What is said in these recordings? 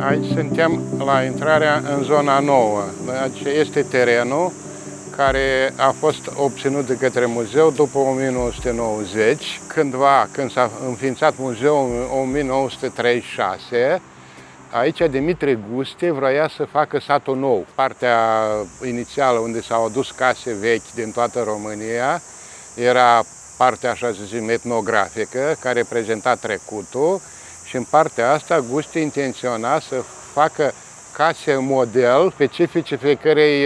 Aici suntem la intrarea în zona nouă. Deci este terenul care a fost obținut de către muzeu după 1990, cândva, când s-a înființat muzeul în 1936, Aici Dimitrie Guste vrea să facă satul nou. Partea inițială unde s-au adus case vechi din toată România era partea, așa să zicem, etnografică, care reprezenta trecutul și în partea asta Guste intenționa să facă case model specifice fiecărei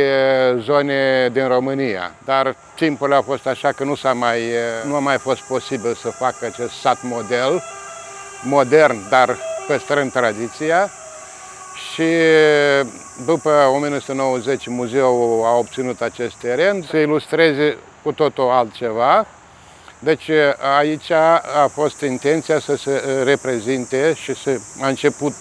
zone din România. Dar timpul a fost așa că nu, s-a mai, nu a mai fost posibil să facă acest sat model, modern, dar păstrând tradiția. Și după 1990 muzeul a obținut acest teren să ilustreze cu totul altceva. Deci aici a fost intenția să se reprezinte și să a început,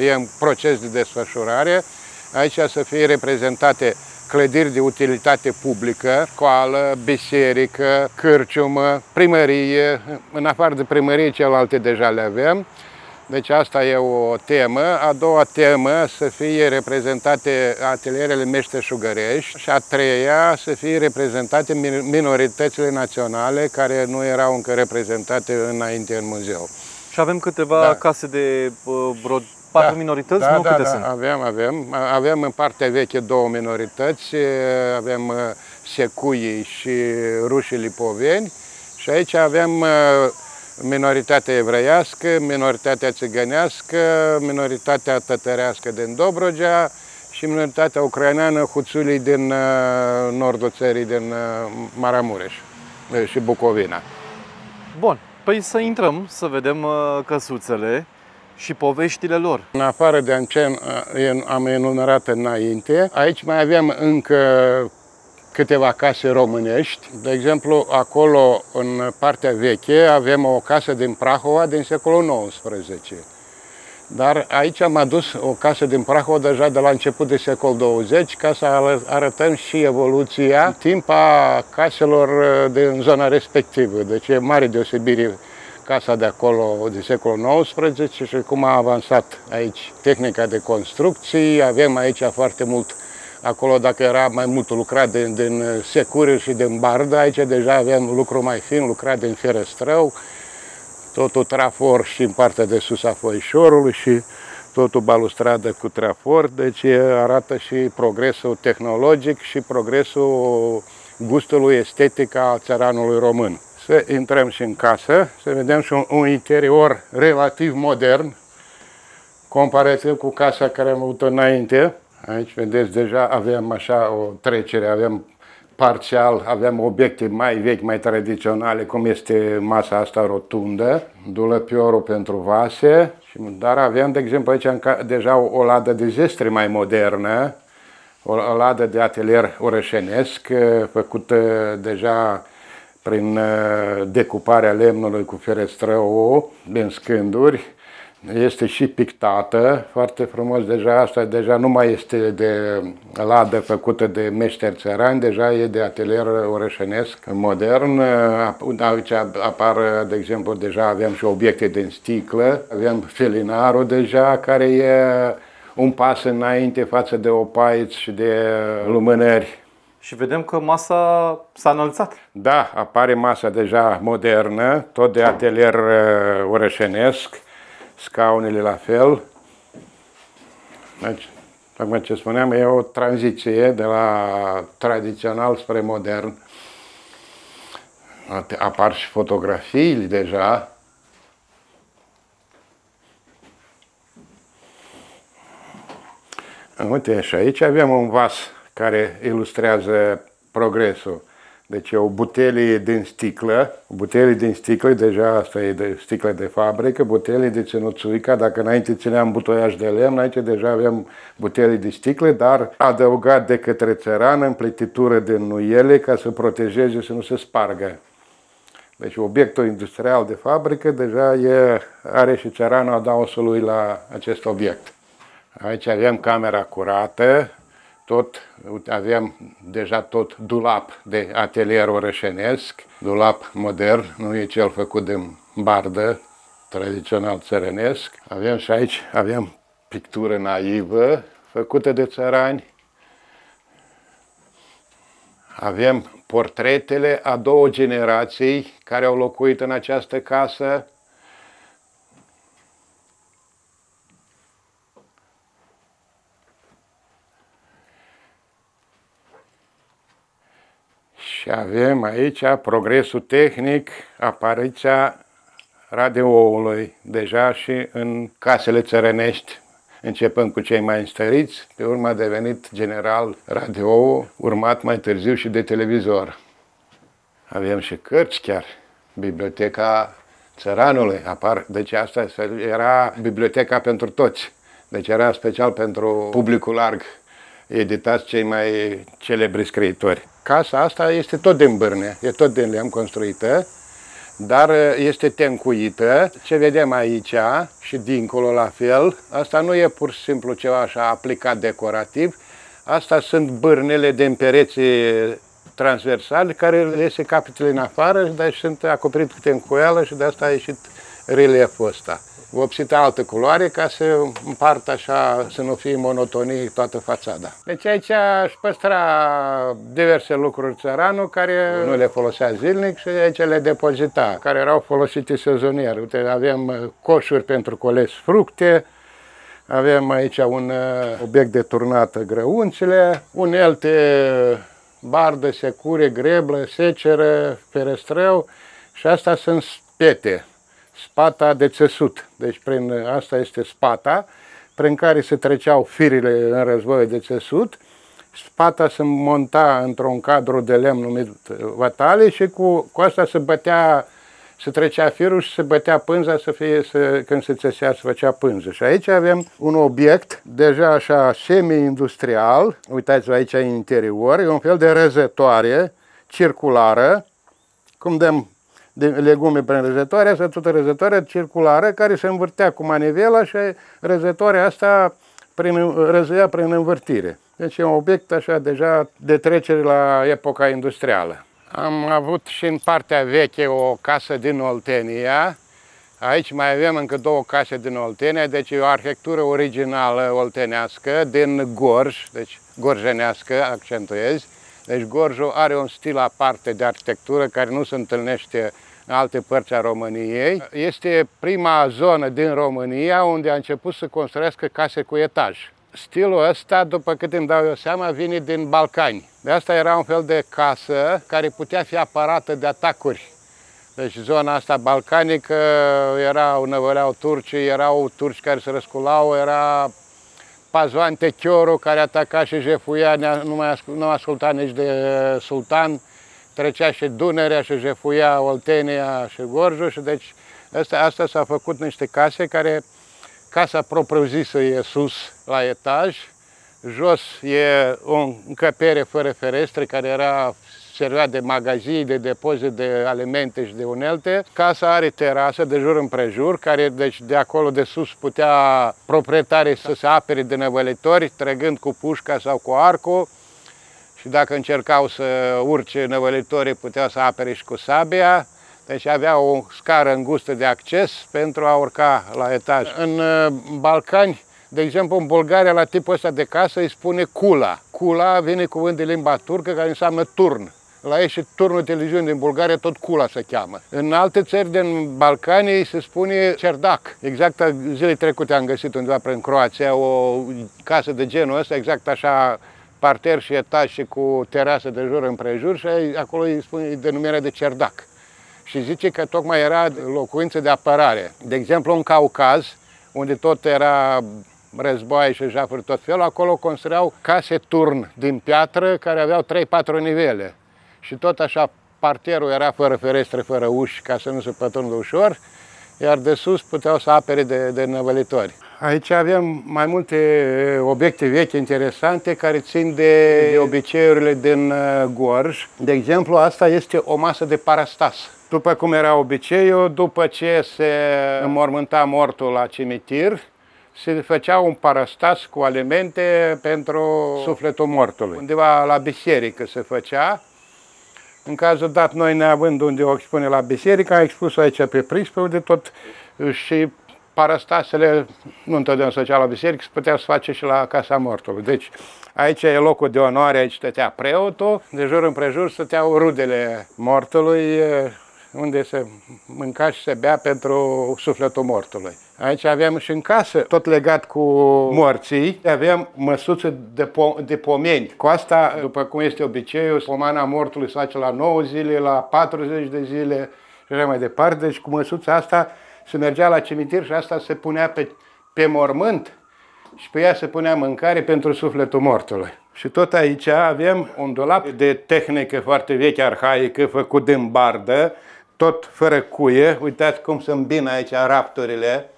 e în proces de desfășurare, aici să fie reprezentate clădiri de utilitate publică, școală, biserică, cârciumă, primărie, în afară de primărie celelalte deja le avem, deci asta e o temă. A doua temă să fie reprezentate atelierele meșteșugărești și a treia să fie reprezentate minoritățile naționale care nu erau încă reprezentate înainte în muzeu. Și avem câteva da. case de vreo patru da, minorități? Da, nu? da, Câte da, sunt? avem, avem. Avem în partea veche două minorități, avem secuii și rușii lipoveni și aici avem minoritatea evreiască, minoritatea țigănească, minoritatea tătărească din Dobrogea și minoritatea ucraineană Huțulii din uh, nordul țării, din uh, Maramureș uh, și Bucovina. Bun, păi să intrăm, să vedem căsuțele și poveștile lor. În afară de ce am enumerat înainte, aici mai avem încă câteva case românești. De exemplu, acolo, în partea veche, avem o casă din Prahova din secolul XIX. Dar aici am adus o casă din Prahova deja de la început de secol 20, ca să arătăm și evoluția timp a caselor uh, din zona respectivă. Deci e mare deosebire casa de acolo de secolul XIX și cum a avansat aici tehnica de construcții. Avem aici foarte mult Acolo, dacă era mai mult lucrat din, din securi și din bardă, aici deja avem lucru mai fin, lucrat din ferăstrău, totul trafor și în partea de sus a foișorului și totul balustradă cu trafor, deci arată și progresul tehnologic și progresul gustului estetic al țăranului român. Să intrăm și în casă, să vedem și un, un interior relativ modern, comparativ cu casa care am avut înainte. Aici, vedeți, deja avem așa o trecere, avem parțial, avem obiecte mai vechi, mai tradiționale, cum este masa asta rotundă, dulăpiorul pentru vase, dar avem, de exemplu, aici deja o, o ladă de zestre mai modernă, o, o ladă de atelier orășenesc, făcută deja prin uh, decuparea lemnului cu ferestrău din scânduri, este și pictată, foarte frumos, deja asta deja nu mai este de ladă făcută de meșteri țărani, deja e de atelier orășenesc modern. Aici apar, de exemplu, deja avem și obiecte din sticlă, avem felinarul deja, care e un pas înainte față de opaiți și de lumânări. Și vedem că masa s-a înălțat. Da, apare masa deja modernă, tot de atelier uh, orășenesc scaunele la fel. Deci, acum ce spuneam, e o tranziție de la tradițional spre modern. Apar și fotografiile deja. Uite, și aici avem un vas care ilustrează progresul. Deci e o butelie din sticlă, o butelie din sticlă, deja asta e de sticlă de fabrică, butelie de ținuțuica, dacă înainte țineam butoiaș de lemn, aici deja avem butelii de sticlă, dar adăugat de către țăran în pletitură de nuiele ca să protejeze să nu se spargă. Deci obiectul industrial de fabrică deja e, are și țăranul adaosul lui la acest obiect. Aici avem camera curată, tot aveam deja tot dulap de atelier orășenesc, dulap modern, nu e cel făcut din bardă, tradițional țărănesc. Avem și aici, avem pictură naivă făcută de țărani. Avem portretele a două generații care au locuit în această casă. Și avem aici progresul tehnic, apariția radioului deja și în casele țărănești, începând cu cei mai înstăriți, pe urmă a devenit general radio, urmat mai târziu și de televizor. Avem și cărți chiar, biblioteca țăranului apar, deci asta era biblioteca pentru toți, deci era special pentru publicul larg, editați cei mai celebri scriitori. Casa asta este tot din bârne, e tot din lemn construită, dar este tencuită. Ce vedem aici și dincolo la fel, asta nu e pur și simplu ceva așa aplicat decorativ, asta sunt bârnele din pereții transversali care le se capitele în afară, dar sunt acoperite cu tencuială și de asta a ieșit relieful ăsta vopsit altă culoare ca să împartă așa, să nu fie monotonie toată fațada. Deci aici își păstra diverse lucruri țăranul care nu le folosea zilnic și aici le depozita, care erau folosite sezonier. Uite, avem uh, coșuri pentru coles fructe, avem aici un uh, obiect de turnată grăunțile, unelte bardă, secure, greblă, seceră, ferestreu și asta sunt spete spata de țesut. Deci prin asta este spata, prin care se treceau firile în război de țesut. Spata se monta într-un cadru de lemn numit vatale și cu, cu asta se bătea, se trecea firul și se bătea pânza să fie, să, când se țesea, se făcea pânză. Și aici avem un obiect deja așa semi-industrial, uitați-vă aici în interior, e un fel de răzătoare circulară, cum dăm de legume prin răzătoare, asta tot răzătoarea circulară care se învârtea cu manivela și răzătoarea asta prin, răzăia prin învârtire. Deci e un obiect așa deja de trecere la epoca industrială. Am avut și în partea veche o casă din Oltenia. Aici mai avem încă două case din Oltenia, deci e o arhitectură originală oltenească din Gorj, deci gorjenească, accentuez. Deci Gorjul are un stil aparte de arhitectură care nu se întâlnește în alte părți a României. Este prima zonă din România unde a început să construiască case cu etaj. Stilul ăsta, după cât îmi dau eu seama, vine din Balcani. De asta era un fel de casă care putea fi apărată de atacuri. Deci zona asta balcanică erau, năvăleau turcii, erau turci care se răsculau, era Pazoan Techioru care ataca și jefuia, nu mai nu asculta nici de sultan trecea și Dunărea și jefuia Oltenia și Gorjul și deci asta, asta s-a făcut niște case care casa propriu-zisă e sus la etaj, jos e o încăpere fără ferestre care era servea de magazii, de depozit de alimente și de unelte. Casa are terasă de jur împrejur, care deci de acolo de sus putea proprietarii să se apere de năvălitori, trăgând cu pușca sau cu arcul și dacă încercau să urce năvălitorii, puteau să apere și cu sabia, deci avea o scară îngustă de acces pentru a urca la etaj. În uh, Balcani, de exemplu, în Bulgaria, la tipul ăsta de casă îi spune cula. Cula vine cuvânt de limba turcă care înseamnă turn. La ei și turnul televiziunii din Bulgaria tot cula se cheamă. În alte țări din Balcanii se spune cerdac. Exact zilele trecute am găsit undeva prin Croația o casă de genul ăsta, exact așa parter și etaj și cu terasă de jur împrejur și acolo îi spune denumirea de cerdac. Și zice că tocmai era locuință de apărare. De exemplu, în Caucaz, unde tot era război și jafuri tot felul, acolo construiau case turn din piatră care aveau 3-4 nivele. Și tot așa parterul era fără ferestre, fără uși, ca să nu se pătrundă ușor, iar de sus puteau să apere de, de năvălitori. Aici avem mai multe obiecte vechi interesante care țin de, de obiceiurile din uh, Gorj. De exemplu, asta este o masă de parastas. După cum era obiceiul, după ce se înmormânta mortul la cimitir, se făcea un parastas cu alimente pentru sufletul mortului. Undeva la biserică se făcea. În cazul dat, noi neavând unde o expune la biserică, am expus aici pe prispe, unde tot și parastasele nu întotdeauna se făcea la biserică, se putea să face și la Casa Mortului. Deci aici e locul de onoare, aici stătea preotul, de jur împrejur stăteau rudele mortului, unde se mânca și se bea pentru sufletul mortului. Aici aveam și în casă, tot legat cu morții, aveam măsuțe de, po- de pomeni. Cu asta, după cum este obiceiul, pomana mortului se face la 9 zile, la 40 de zile și așa mai departe. Deci cu măsuța asta se mergea la cimitir și asta se punea pe, pe mormânt și pe ea se punea mâncare pentru sufletul mortului. Și tot aici avem un dulap de tehnică foarte veche, arhaică, făcut din bardă, tot fără cuie. Uitați cum se îmbină aici rafturile.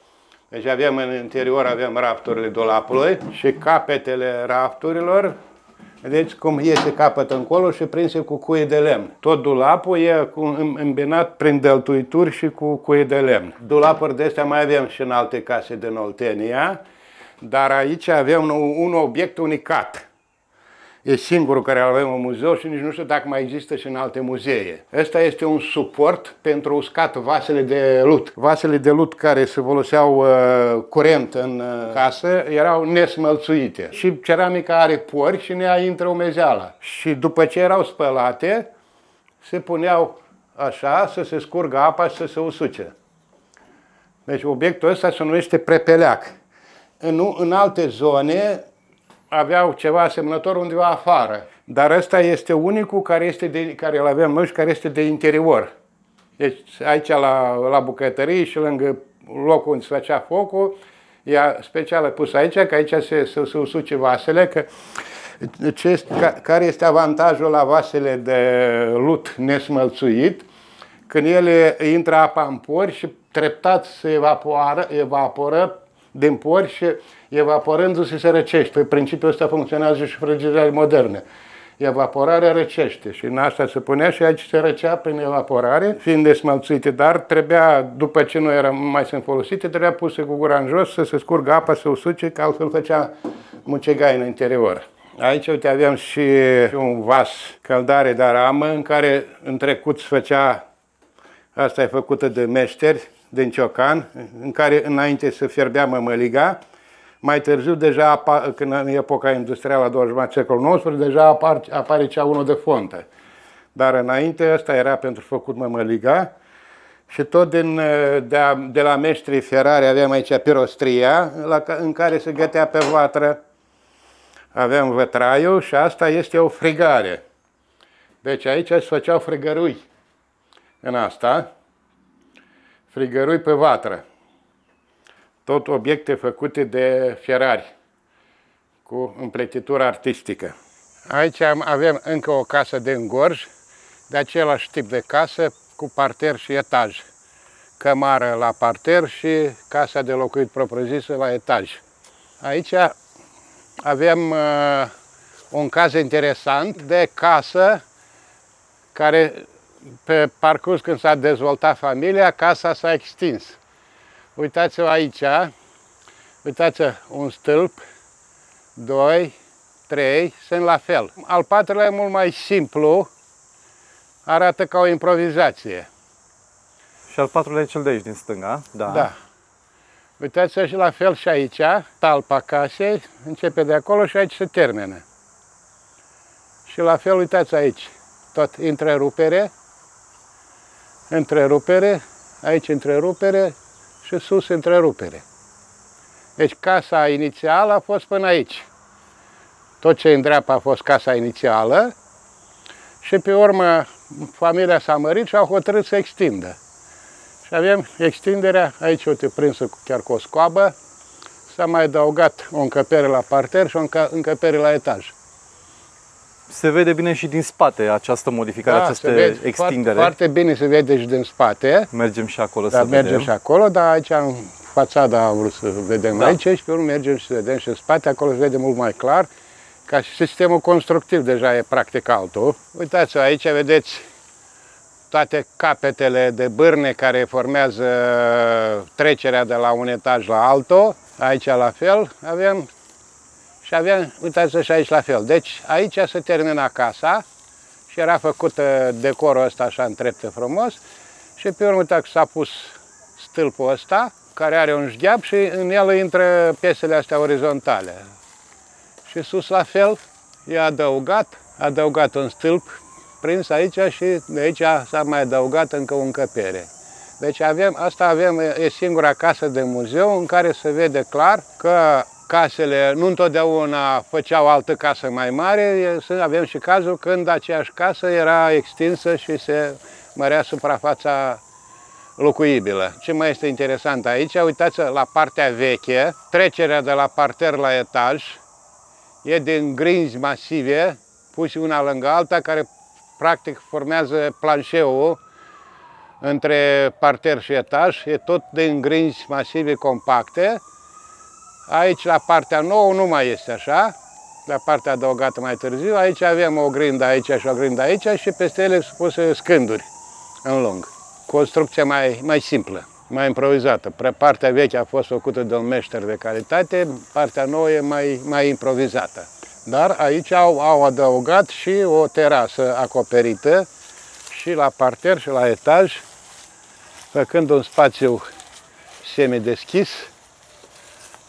Deci avem în interior avem rafturile dulapului și capetele rafturilor. Vedeți cum iese capăt încolo și prinse cu cuie de lemn. Tot dulapul e îmbinat prin dăltuituri și cu cuie de lemn. Dulapuri de astea mai avem și în alte case din Oltenia, dar aici avem un, un obiect unicat e singurul care avem în muzeu și nici nu știu dacă mai există și în alte muzee. Ăsta este un suport pentru uscat vasele de lut. Vasele de lut care se foloseau uh, curent în uh, casă erau nesmălțuite. Și ceramica are pori și ne intră umezeala. Și după ce erau spălate, se puneau așa să se scurgă apa și să se usuce. Deci obiectul ăsta se numește prepeleac. În, în alte zone aveau ceva asemănător undeva afară. Dar ăsta este unicul care, este de, care îl avem noi și care este de interior. Deci aici la, la bucătărie și lângă locul unde se făcea focul, e special pus aici, că aici se, se, se usuce vasele, că ce este, ca, care este avantajul la vasele de lut nesmălțuit, când ele intră apa în pori și treptat se evaporă, evaporă din pori și evaporându-se se răcește. Pe principiul ăsta funcționează și frigidele moderne. Evaporarea răcește și în asta se punea și aici se răcea prin evaporare, fiind desmălțuite, dar trebuia, după ce nu era mai sunt folosite, trebuia puse cu gura în jos să se scurgă apa, să usuce, că altfel făcea mucegai în interior. Aici, uite, aveam și un vas căldare de aramă în care în trecut se făcea, asta e făcută de meșteri, din ciocan, în care înainte se fierbea mămăliga, mai târziu, deja, când în epoca industrială a doua jumătate secolul XIX, deja apar, apare cea unul de fontă. Dar înainte, ăsta era pentru făcut mămăliga. Și tot din, de, de la meștrii ferare aveam aici pirostria, la, în care se gătea pe vatră. Aveam vătraiul și asta este o frigare. Deci aici se făceau frigărui în asta frigărui pe vatră. Tot obiecte făcute de ferari, cu împletitură artistică. Aici avem încă o casă de îngorj, de același tip de casă, cu parter și etaj. Cămară la parter și casa de locuit propriu-zisă la etaj. Aici avem uh, un caz interesant de casă care pe parcurs când s-a dezvoltat familia, casa s-a extins. Uitați-vă aici, uitați un stâlp, doi, trei, sunt la fel. Al patrulea e mult mai simplu, arată ca o improvizație. Și al patrulea e cel de aici, din stânga, da. Da. Uitați-vă și la fel și aici, talpa casei, începe de acolo și aici se termină. Și la fel, uitați aici, tot întrerupere, întrerupere, aici întrerupere și sus întrerupere. Deci casa inițială a fost până aici. Tot ce în dreapta a fost casa inițială și pe urmă familia s-a mărit și au hotărât să extindă. Și avem extinderea, aici uite prinsă chiar cu o scoabă, s-a mai adăugat o încăpere la parter și o încăpere la etaj se vede bine și din spate această modificare, da, această vede, extindere. Foarte, foarte bine se vede și din spate. Mergem și acolo da, să mergem vedem. și acolo, dar aici în fațada am vrut să vedem da. aici și pe urmă mergem și să vedem și în spate, acolo se vede mult mai clar, ca și sistemul constructiv deja e practic altul. Uitați-vă, aici vedeți toate capetele de bârne care formează trecerea de la un etaj la altul. Aici la fel avem și aveam, uitați-vă și aici la fel. Deci aici se termina casa și era făcut decorul ăsta așa în trepte frumos și pe urmă s-a pus stâlpul ăsta care are un șgheap și în el intră piesele astea orizontale. Și sus la fel, e adăugat, adăugat un stâlp prins aici și de aici s-a mai adăugat încă o încăpere. Deci avem, asta avem, e singura casă de muzeu în care se vede clar că casele nu întotdeauna făceau altă casă mai mare, avem și cazul când aceeași casă era extinsă și se mărea suprafața locuibilă. Ce mai este interesant aici, uitați la partea veche, trecerea de la parter la etaj, e din grinzi masive, puse una lângă alta, care practic formează planșeul între parter și etaj, e tot din grinzi masive compacte. Aici, la partea nouă, nu mai este așa, la partea adăugată mai târziu. Aici avem o grindă aici și o grindă aici și peste ele sunt puse scânduri în lung. Construcția mai, mai simplă, mai improvizată. Partea veche a fost făcută de un meșter de calitate, partea nouă e mai, mai improvizată. Dar aici au, au adăugat și o terasă acoperită și la parter și la etaj, făcând un spațiu semi-deschis,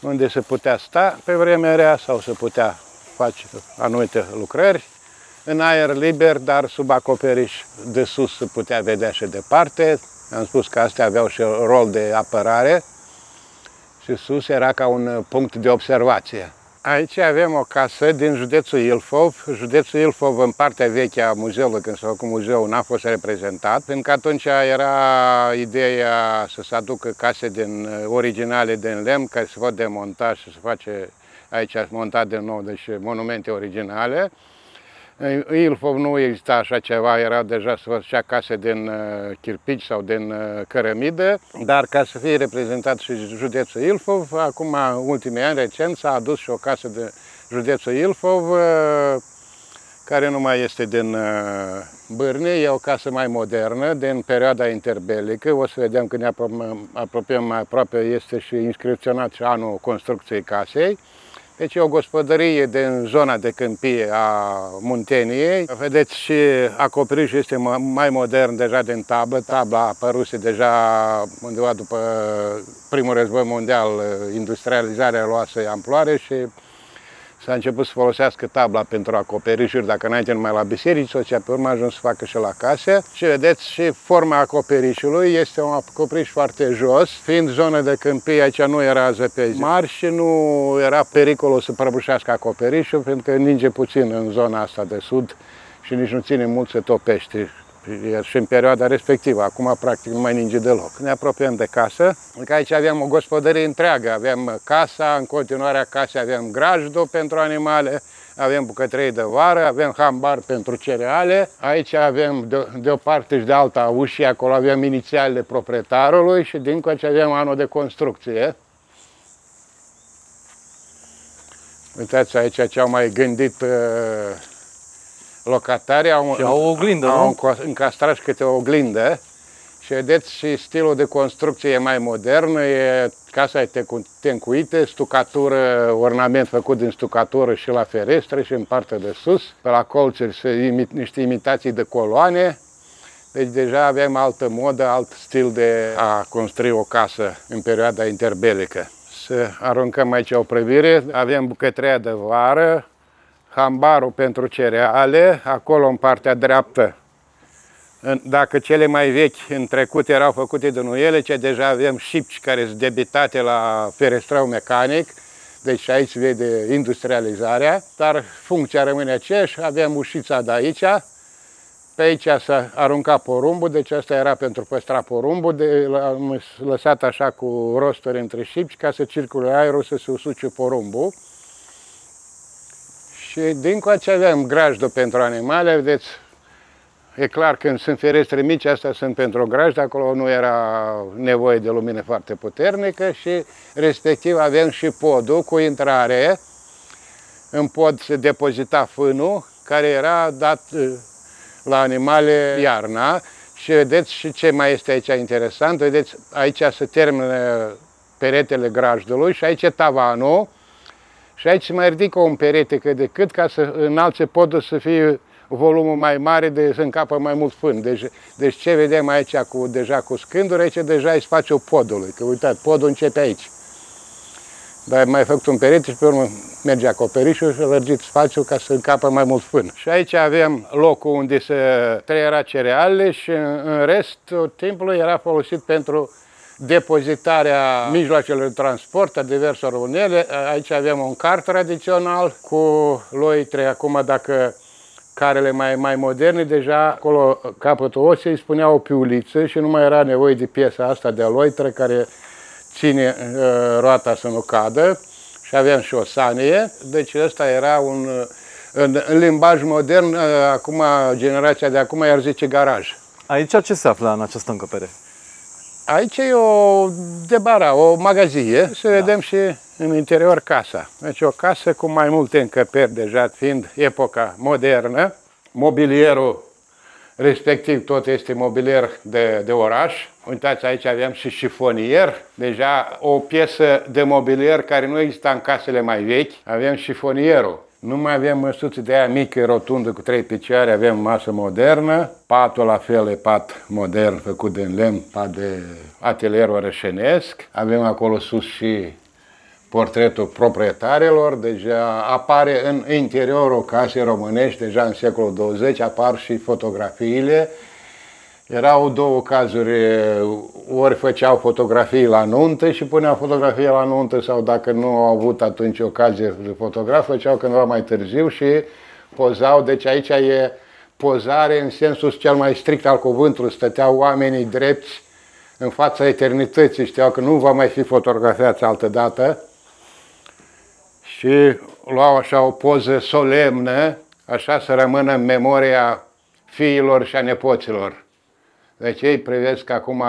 unde se putea sta pe vremea rea sau se putea face anumite lucrări în aer liber, dar sub acoperiș de sus se putea vedea și departe. Am spus că astea aveau și rol de apărare și sus era ca un punct de observație. Aici avem o casă din județul Ilfov. Județul Ilfov, în partea veche a muzeului, când s-a făcut muzeul, n-a fost reprezentat, pentru că atunci era ideea să se aducă case din, originale din lemn, care se pot demonta și se face aici montat de nou, deci monumente originale. În Ilfov nu exista așa ceva, era deja să făcea case din uh, chirpici sau din uh, cărămidă, dar ca să fie reprezentat și județul Ilfov, acum, ultimii ani, recent, s-a adus și o casă de județul Ilfov, uh, care nu mai este din Bârne, e o casă mai modernă, din perioada interbelică. O să vedem că ne apropiem mai aproape, este și inscripționat și anul construcției casei. Deci e o gospodărie din zona de câmpie a Munteniei. Vedeți și acoperișul este mai modern deja din tablă. Tabla a apărut deja undeva după primul război mondial, industrializarea luase amploare și s-a început să folosească tabla pentru acoperișuri, dacă înainte numai la biserici, sau pe urmă a ajuns să facă și la case. Și vedeți și forma acoperișului este un acoperiș foarte jos, fiind zonă de câmpie, aici nu era zăpezi mari și nu era pericolul să prăbușească acoperișul, pentru că ninge puțin în zona asta de sud și nici nu ține mult să topește și în perioada respectivă. Acum, practic, nu mai ninge deloc. Ne apropiem de casă, că aici avem o gospodărie întreagă. Avem casa, în continuarea casei avem grajdul pentru animale, avem bucătărie de vară, avem hambar pentru cereale. Aici avem de, de o parte și de alta ușii, acolo avem inițialele proprietarului și dincolo avem anul de construcție. Uitați aici ce au mai gândit uh, locatarii au, și au o oglindă, au nu? încastrat și câte o oglindă și vedeți și stilul de construcție e mai modern, e, casa e tencuită, stucatură, ornament făcut din stucatură și la ferestre și în partea de sus. Pe la colțuri se imit, niște imitații de coloane, deci deja avem altă modă, alt stil de a construi o casă în perioada interbelică. Să aruncăm aici o privire, avem bucătăria de vară, hambarul pentru cereale, acolo în partea dreaptă. Dacă cele mai vechi în trecut erau făcute din uiele, ce deja avem șipci care sunt debitate la ferestrău mecanic, deci aici se vede industrializarea, dar funcția rămâne aceeași, avem ușița de aici, pe aici s-a aruncat porumbul, deci asta era pentru păstra porumbul, de, l-am lăsat așa cu rosturi între șipci ca să circule aerul să se usuce porumbul. Și dincoace avem grajdul pentru animale, vedeți, e clar că sunt ferestre mici, astea sunt pentru grajd, acolo nu era nevoie de lumină foarte puternică și respectiv avem și podul cu intrare. În pod se depozita fânul, care era dat uh, la animale iarna. Și vedeți și ce mai este aici interesant, vedeți, aici se termină peretele grajdului și aici e tavanul, și aici se mai ridică un perete cât de cât ca să înalțe podul să fie volumul mai mare de să încapă mai mult fân. Deci, deci ce vedem aici cu, deja cu scânduri, aici deja e spațiul podului. Că uitați, podul începe aici. Dar mai făcut un perete și pe urmă merge acoperișul și lărgit spațiul ca să încapă mai mult fân. Și aici avem locul unde se trăiera cerealele și în rest timpul era folosit pentru depozitarea mijloacelor de transport, a diverselor unele. Aici avem un car tradițional cu loitre. Acum, dacă carele mai, mai moderne, deja acolo capătul osei spunea o piuliță și nu mai era nevoie de piesa asta de loitră care ține uh, roata să nu cadă și aveam și o sanie. Deci ăsta era un, uh, în, în limbaj modern, uh, acum generația de acum i-ar zice garaj. Aici ce se află în această încăpere? Aici e o debara, o magazie. Să da. vedem și în interior casa. Deci o casă cu mai multe încăperi deja, fiind epoca modernă. Mobilierul respectiv tot este mobilier de, de oraș. Uitați, aici avem și șifonier, deja o piesă de mobilier care nu exista în casele mai vechi. Avem șifonierul. Nu mai avem măsuțe de aia mică, rotundă, cu trei picioare, avem masă modernă, patul la fel e pat modern, făcut din lemn, pat de atelier orășenesc. Avem acolo sus și portretul proprietarilor, deja apare în interiorul casei românești, deja în secolul 20, apar și fotografiile. Erau două cazuri, ori făceau fotografii la nuntă și puneau fotografie la nuntă sau dacă nu au avut atunci ocazie de fotograf, făceau cândva mai târziu și pozau, deci aici e pozare în sensul cel mai strict al cuvântului, stăteau oamenii drepți în fața eternității, știau că nu va mai fi fotografiați altă dată și luau așa o poză solemnă, așa să rămână în memoria fiilor și a nepoților. Deci ei privesc acum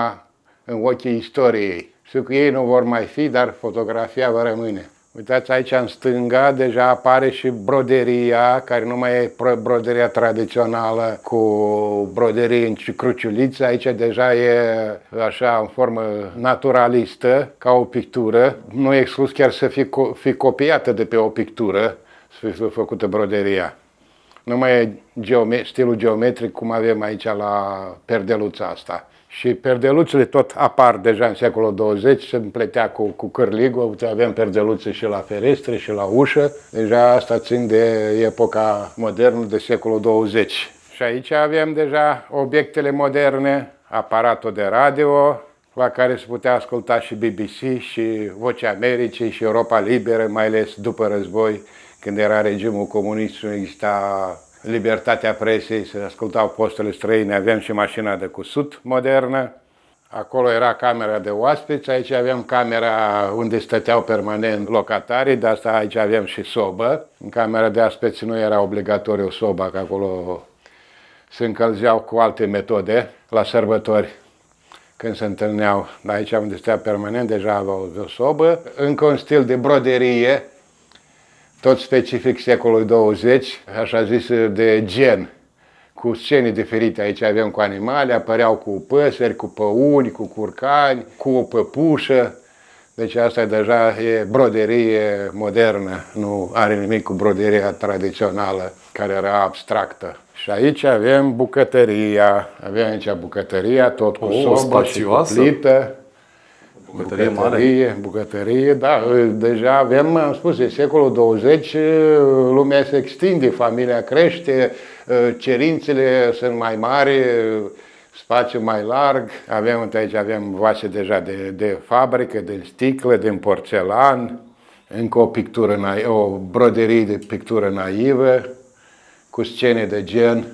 în ochii istoriei. Știu că ei nu vor mai fi, dar fotografia va rămâne. Uitați aici în stânga deja apare și broderia, care nu mai e broderia tradițională cu broderii în cruciuliță. Aici deja e așa în formă naturalistă, ca o pictură. Nu e exclus chiar să fi, fi copiată de pe o pictură, să fi făcută broderia. Nu mai e geome- stilul geometric cum avem aici la perdeluța asta. Și perdeluțele tot apar deja în secolul 20, se împletea cu, cu cârligul, avem perdeluțe și la ferestre și la ușă. Deja asta țin de epoca modernă de secolul 20. Și aici avem deja obiectele moderne, aparatul de radio, la care se putea asculta și BBC și Vocea Americii și Europa Liberă, mai ales după război, când era regimul comunist, nu exista libertatea presei, se ascultau postele străine, aveam și mașina de cusut modernă. Acolo era camera de oaspeți, aici aveam camera unde stăteau permanent locatarii, de asta aici avem și sobă. În camera de oaspeți nu era obligatoriu soba, că acolo se încălzeau cu alte metode la sărbători când se întâlneau. Dar aici unde stea permanent deja aveau o sobă. Încă un stil de broderie, tot specific secolului 20, așa zis de gen, cu scene diferite. Aici avem cu animale, apăreau cu păsări, cu păuni, cu curcani, cu o păpușă. Deci asta deja e broderie modernă, nu are nimic cu broderia tradițională, care era abstractă. Și aici avem bucătăria, avem aici bucătăria, tot cu o, sobă și cu plită. Bucătărie, bucătărie mare. Bucătărie, da. Deja avem, am spus, e secolul 20, lumea se extinde, familia crește, cerințele sunt mai mari, spațiu mai larg. Avem, aici avem vase deja de, de fabrică, de sticlă, din porțelan, încă o pictură, o broderie de pictură naivă, cu scene de gen.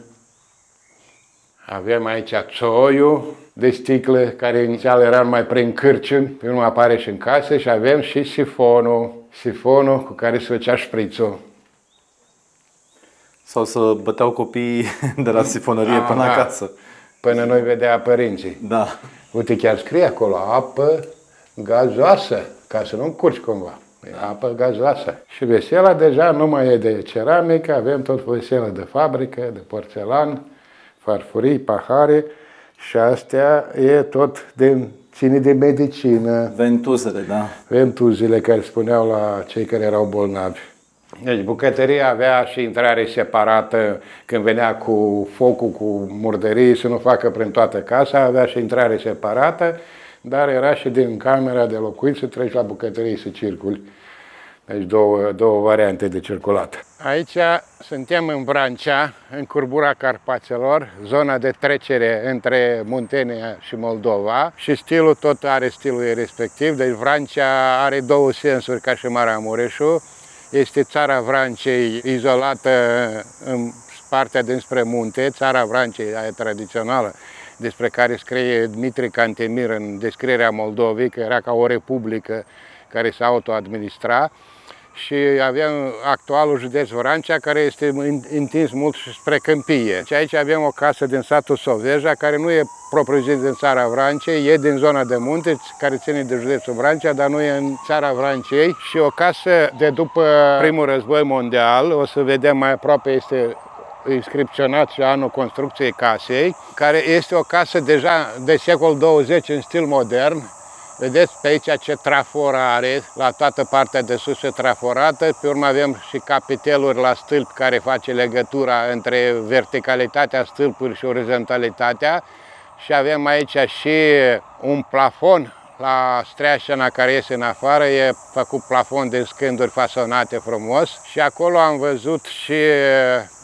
Avem aici țoiul, de sticle, care inițial era mai prin cârciuni, pe urmă apare și în casă și avem și sifonul, sifonul cu care se făcea șprițul. Sau să băteau copiii de la sifonărie da, până da. acasă. Până noi vedea părinții. Da. Uite, chiar scrie acolo, apă gazoasă, ca să nu încurci cumva. E apă gazoasă. Și vesela deja nu mai e de ceramică, avem tot veselă de fabrică, de porțelan, farfurii, pahare, și astea e tot de, ține de medicină. Ventuzele, da. Ventuzele care spuneau la cei care erau bolnavi. Deci bucătăria avea și intrare separată când venea cu focul, cu murdării, să nu facă prin toată casa, avea și intrare separată, dar era și din camera de locuit să treci la bucătărie să circuli. Deci două, două variante de circulat. Aici suntem în Vrancea, în curbura Carpațelor, zona de trecere între Muntenia și Moldova și stilul tot are stilul respectiv. Deci Vrancea are două sensuri ca și Maramureșul. Este țara Vrancei izolată în partea dinspre munte, țara Vrancei aia tradițională, despre care scrie Dmitri Cantemir în descrierea Moldovei, că era ca o republică care se autoadministra și avem actualul județ Orancea, care este întins mult și spre câmpie. Și aici avem o casă din satul Soveja, care nu e propriu-zis din țara Vrancei, e din zona de munte, care ține de județul Vrancea, dar nu e în țara Vrancei. Și o casă de după primul război mondial, o să vedem mai aproape, este inscripționat și anul construcției casei, care este o casă deja de secol 20 în stil modern, Vedeți pe aici ce trafor are, la toată partea de sus e traforată, pe urmă avem și capiteluri la stâlp care face legătura între verticalitatea stâlpului și orizontalitatea. Și avem aici și un plafon la streașana care iese în afară, e făcut plafon de scânduri fasonate frumos. Și acolo am văzut și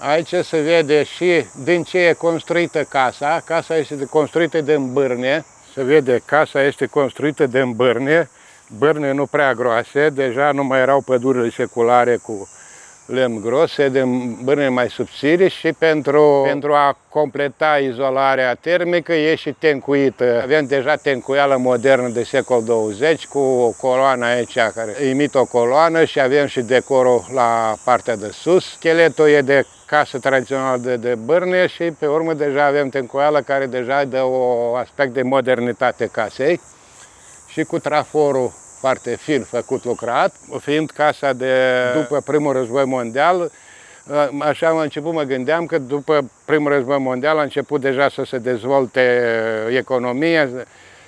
aici se vede și din ce e construită casa. Casa este construită din bârne, se vede, casa este construită de bărne, bărne nu prea groase, deja nu mai erau pădurile seculare cu lemn gros, de bărne mai subțiri și pentru, pentru a completa izolarea termică e și tencuită. Avem deja tencuială modernă de secol 20 cu o coloană aici care imită o coloană și avem și decorul la partea de sus. Scheletul e de casă tradițională de, de bârne și pe urmă deja avem tencoială care deja dă o aspect de modernitate casei și cu traforul foarte fin făcut lucrat, fiind casa de după primul război mondial, Așa am început, mă gândeam că după primul război mondial a început deja să se dezvolte economia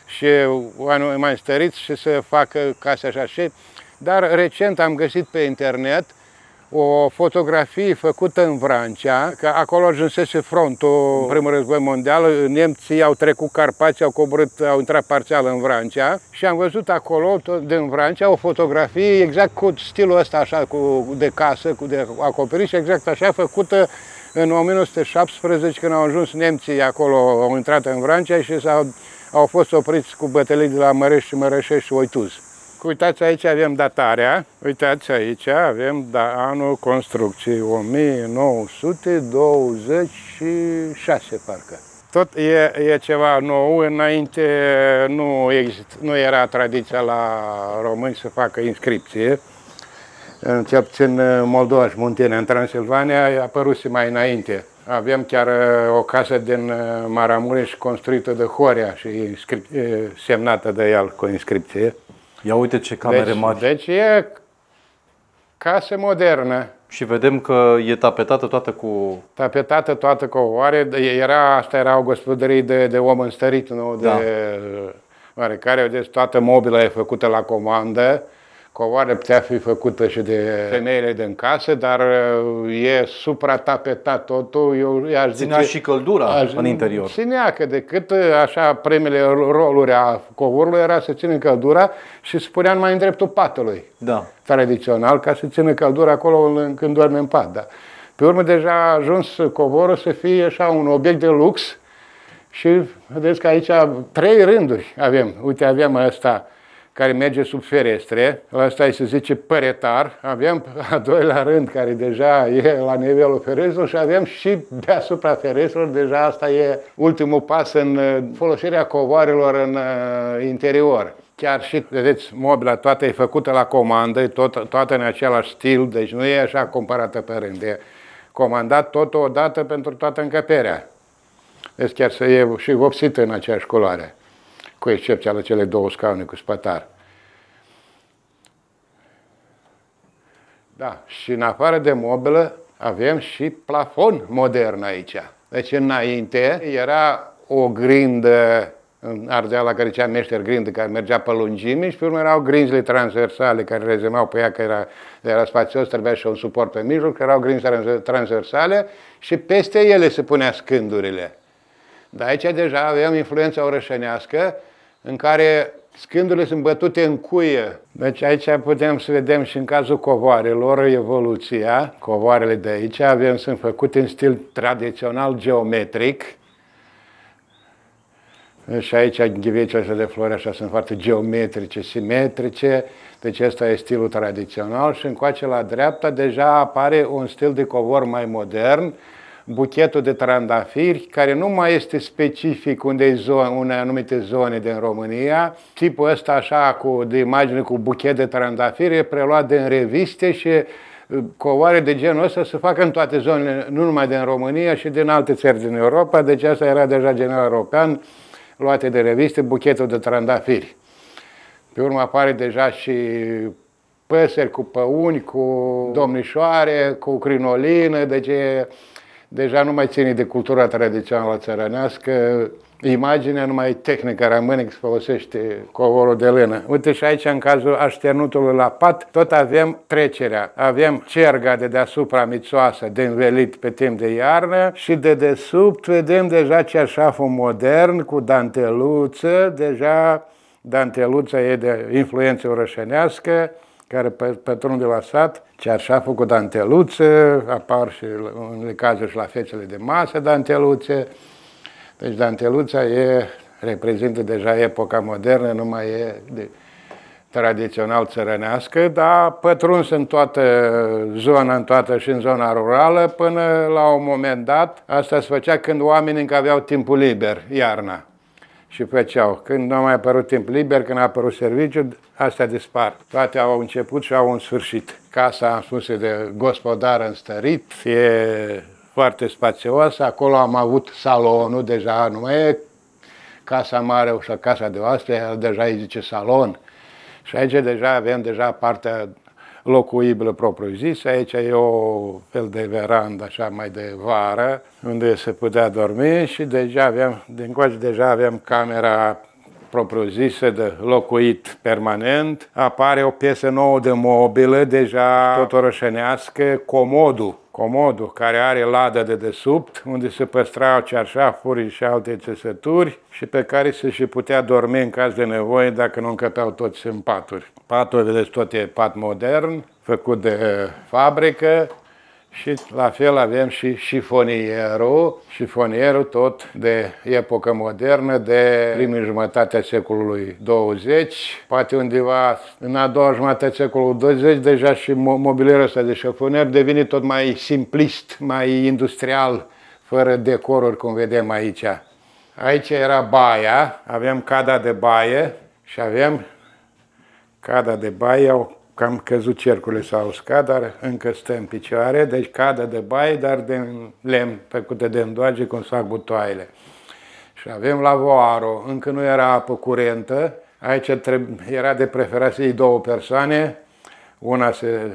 și oamenii mai stăriți și să facă case așa și. Dar recent am găsit pe internet o fotografie făcută în Vrancea, că acolo ajunsese frontul în primul război mondial, nemții au trecut Carpații, au coborât, au intrat parțial în Vrancea și am văzut acolo, tot din Vrancea, o fotografie exact cu stilul ăsta așa, cu, de casă, cu de acoperiș, exact așa, făcută în 1917, când au ajuns nemții acolo, au intrat în Vrancea și s-au, au fost opriți cu bătălii de la Mărești și Mărășești și Oituz. Uitați, aici avem datarea. Uitați, aici avem da, anul construcției 1926, parcă. Tot e, e ceva nou. Înainte nu, exist, nu era tradiția la români să facă inscripție. Cel puțin Moldova și Muntenia, în Transilvania, a apărut mai înainte. Avem chiar uh, o casă din uh, Maramureș construită de Horea și semnată de el cu inscripție. Ia uite ce camere deci, mari. Deci e casă modernă. Și vedem că e tapetată toată cu... Tapetată toată cu oare. Era, asta era o gospodărie de, de om înstărit, nu? De, da. care, deci toată mobila e făcută la comandă. Covoare putea fi făcută și de femeile din casă, dar uh, e supratapetat totul. Eu aș Ținea zice, și căldura aș, în interior. Ținea, că decât uh, așa primele roluri a covorului era să țină căldura și se punea mai în dreptul patului. Da. Tradițional, ca să țină căldura acolo când doarme în pat. Da. Pe urmă deja a ajuns covorul să fie așa un obiect de lux și vedeți că aici trei rânduri avem. Uite, avem ăsta care merge sub ferestre, ăsta se zice păretar, avem a doilea rând care deja e la nivelul ferestrelor și avem și deasupra ferestrelor, deja asta e ultimul pas în folosirea covoarelor în uh, interior. Chiar și, vedeți, mobila toată e făcută la comandă, tot, toată în același stil, deci nu e așa comparată pe rând, e comandat tot odată pentru toată încăperea. Deci chiar să e și vopsită în aceeași culoare cu excepția la cele două scaune cu spătar. Da, și în afară de mobilă avem și plafon modern aici. Deci înainte era o grindă în Ardeala care zicea meșter grindă, care mergea pe lungime și pe urmă erau grinzile transversale care rezemau pe ea, că era, era spațios, trebuia și un suport pe mijloc, că erau grinzi transversale și peste ele se punea scândurile. Dar aici deja avem influența orășănească în care scândurile sunt bătute în cuie. Deci aici putem să vedem și în cazul covoarelor evoluția. Covoarele de aici avem, sunt făcute în stil tradițional geometric, și aici ghivecii astea de flori așa sunt foarte geometrice, simetrice, deci ăsta e stilul tradițional și încoace la dreapta deja apare un stil de covor mai modern, buchetul de trandafiri, care nu mai este specific unde zone, unei anumite zone din România. Tipul ăsta așa cu, de imagine cu buchet de trandafiri e preluat din reviste și uh, covoare de genul ăsta se fac în toate zonele, nu numai din România și din alte țări din Europa, deci asta era deja general european luate de reviste, buchetul de trandafiri. Pe urmă apare deja și păsări cu păuni, cu domnișoare, cu crinolină, deci e, deja nu mai ține de cultura tradițională țărănească, imaginea numai tehnică rămâne că se folosește covorul de lână. Uite și aici, în cazul așternutului la pat, tot avem trecerea. Avem cerga de deasupra mițoasă de învelit pe timp de iarnă și de desubt vedem deja ceașaful modern cu danteluță, deja danteluța e de influență orășenească, care pătrunde la sat, cearșaful cu danteluță, apar și în unele cazuri și la fețele de masă danteluțe, deci danteluța e, reprezintă deja epoca modernă, nu mai e de, tradițional țărănească, dar pătruns în toată zona, în toată și în zona rurală, până la un moment dat, asta se făcea când oamenii încă aveau timpul liber, iarna. Și făceau. Când nu a mai apărut timp liber, când a apărut serviciu, astea dispar. Toate au început și au un sfârșit. Casa, am spus, de gospodar înstărit, e foarte spațios. Acolo am avut salonul, deja nu mai e casa mare sau casa de oaspe, deja îi zice salon. Și aici deja avem deja partea locuibilă propriu-zisă. Aici e o fel de verandă, așa mai de vară, unde se putea dormi și deja aveam, din coace deja aveam camera propriu-zisă de locuit permanent. Apare o piesă nouă de mobilă, deja tot orășănească, comodul comodul care are ladă de desubt, unde se păstrau cearșafuri și alte țesături și pe care se și putea dormi în caz de nevoie dacă nu încăpeau toți în paturi. Patul, vedeți, tot e pat modern, făcut de fabrică, și la fel avem și șifonierul, șifonierul tot de epocă modernă, de primul jumătate a secolului 20, poate undeva în a doua jumătate a secolului 20, deja și mobilierul ăsta de șifonier devine tot mai simplist, mai industrial, fără decoruri, cum vedem aici. Aici era baia, avem cada de baie și avem cada de baie, cam căzut cercurile s-au uscat, dar încă stă în picioare, deci cadă de baie, dar de lemn făcute de îndoage cum fac butoaile. Și avem lavoaro, încă nu era apă curentă, aici era de preferație două persoane, una se,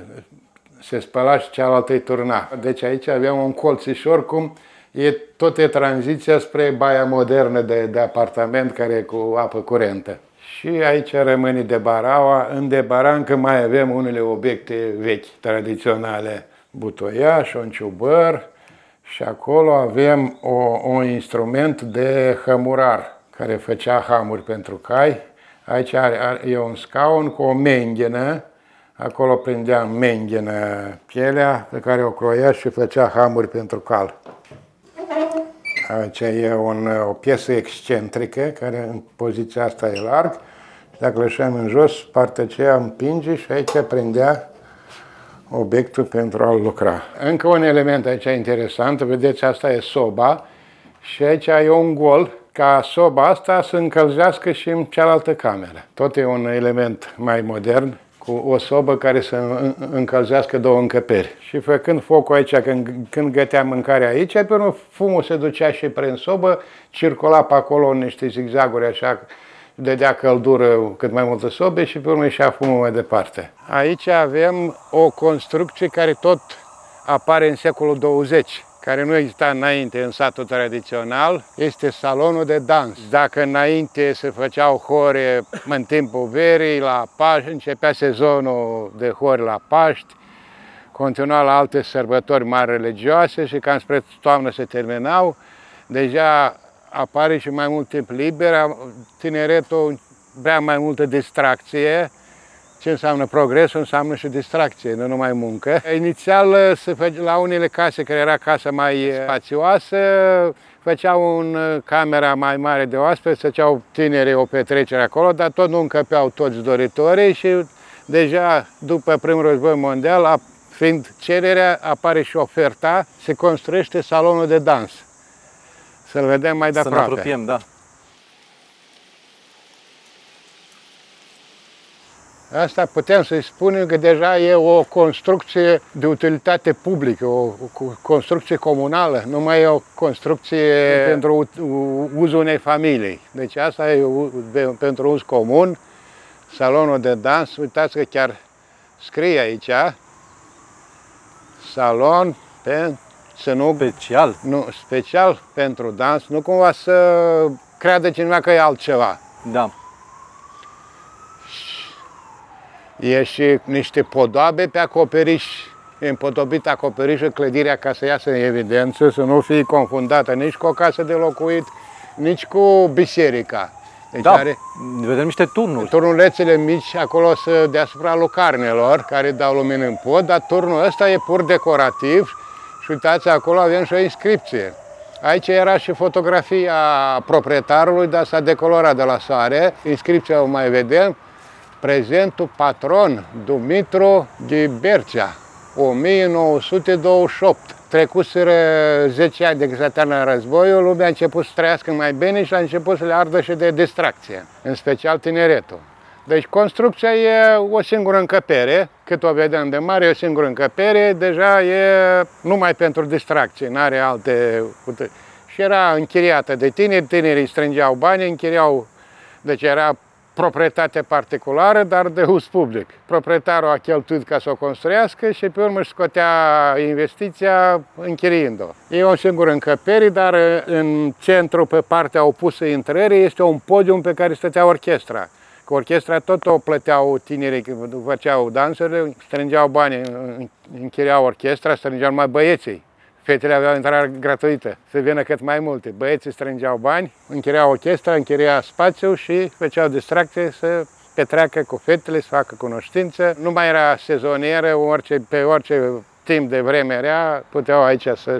se spăla și cealaltă îi turna. Deci aici aveam un colțișor cum e tot e tranziția spre baia modernă de, de apartament care e cu apă curentă. Și aici rămâne de Baraua. În de Barancă mai avem unele obiecte vechi, tradiționale, butoiaș, un ciubăr și acolo avem o, un instrument de hămurar care făcea hamuri pentru cai. Aici are, are, e un scaun cu o menghenă, acolo prindea menghenă pielea pe care o croia și făcea hamuri pentru cal. Aici e un, o piesă excentrică, care în poziția asta e larg. Dacă lăsăm în jos, partea aceea împinge și aici prindea obiectul pentru a lucra. Încă un element aici interesant, vedeți, asta e soba și aici e un gol ca soba asta să încălzească și în cealaltă cameră. Tot e un element mai modern cu o sobă care să încălzească două încăperi. Și făcând focul aici, când, când găteam mâncarea aici, pe urmă fumul se ducea și prin sobă, circula pe acolo în niște zigzaguri așa, dădea căldură cât mai multă sobe și pe urmă ieșea fumul mai departe. Aici avem o construcție care tot apare în secolul 20. care nu exista înainte în satul tradițional, este salonul de dans. Dacă înainte se făceau hore în timpul verii, la Paști, începea sezonul de hori la Paști, continua la alte sărbători mari religioase și cam spre toamnă se terminau, deja apare și mai mult timp liber, tineretul vrea mai multă distracție, ce înseamnă progres, înseamnă și distracție, nu numai muncă. Inițial, se fă, la unele case, care era casa mai spațioasă, făceau un camera mai mare de oaspeți, făceau tinerii o petrecere acolo, dar tot nu încăpeau toți doritorii și deja după primul război mondial, fiind cererea, apare și oferta, se construiește salonul de dans. Să-l vedem mai de aproape. Să ne apropiem, da. Asta putem să-i spunem că deja e o construcție de utilitate publică, o, construcție comunală, nu mai e o construcție pentru uzul unei familii. Deci asta e pentru uz comun, salonul de dans, uitați că chiar scrie aici, salon pe, să nu... Special? Nu, special pentru dans, nu cumva să creadă cineva că e altceva. Da. E și niște podoabe pe acoperiș, e împodobit acoperișul clădirea ca să iasă în evidență, să nu fie confundată nici cu o casă de locuit, nici cu biserica. Deci da, are vedem niște turnuri. Turnulețele mici acolo să deasupra lucarnelor, care dau lumină în pod, dar turnul ăsta e pur decorativ și uitați, acolo avem și o inscripție. Aici era și fotografia proprietarului, dar s-a decolorat de la soare. Inscripția o mai vedem prezentul patron Dumitru Ghibercea, 1928. Trecuseră 10 ani de când s-a terminat războiul, lumea a început să trăiască mai bine și a început să le ardă și de distracție, în special tineretul. Deci construcția e o singură încăpere, cât o vedem de mare, e o singură încăpere, deja e numai pentru distracție, nu are alte... Și era închiriată de tineri, tinerii strângeau bani, închiriau, deci era proprietate particulară, dar de uz public. Proprietarul a cheltuit ca să o construiască și pe urmă își scotea investiția închiriind-o. E o singură încăpere, dar în centru, pe partea opusă intrării, este un podium pe care stătea orchestra. Cu orchestra tot o plăteau tinerii, făceau dansurile, strângeau bani, închiriau orchestra, strângeau mai băieții. Fetele aveau intrare gratuită, să vină cât mai multe. Băieții strângeau bani, închiriau orchestra, închiria spațiu și făceau distracție să petreacă cu fetele, să facă cunoștință. Nu mai era sezonieră, orice, pe orice timp de vreme rea, puteau aici să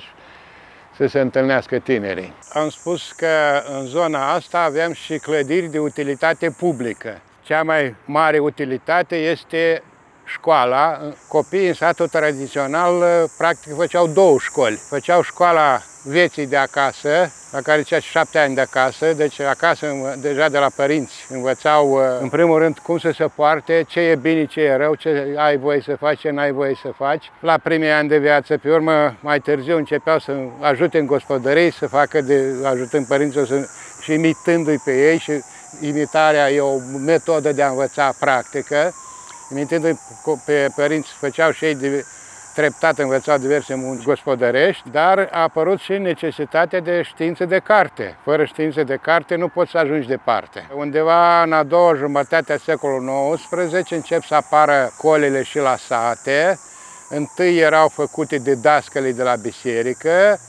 să se întâlnească tinerii. Am spus că în zona asta avem și clădiri de utilitate publică. Cea mai mare utilitate este școala, copiii în satul tradițional practic făceau două școli. Făceau școala vieții de acasă, la care cea șapte ani de acasă, deci acasă deja de la părinți învățau în primul rând cum să se poarte, ce e bine, ce e rău, ce ai voie să faci, ce n-ai voie să faci. La primii ani de viață, pe urmă, mai târziu începeau să ajute în gospodării, să facă de ajutând părinții să, și imitându-i pe ei și imitarea e o metodă de a învăța practică. Imitându-i pe părinți, făceau și ei de, treptat învățau diverse munci gospodărești, dar a apărut și necesitatea de științe de carte. Fără științe de carte nu poți să ajungi departe. Undeva în a doua jumătate a secolului XIX încep să apară colele și la sate. Întâi erau făcute de dascălii de la biserică,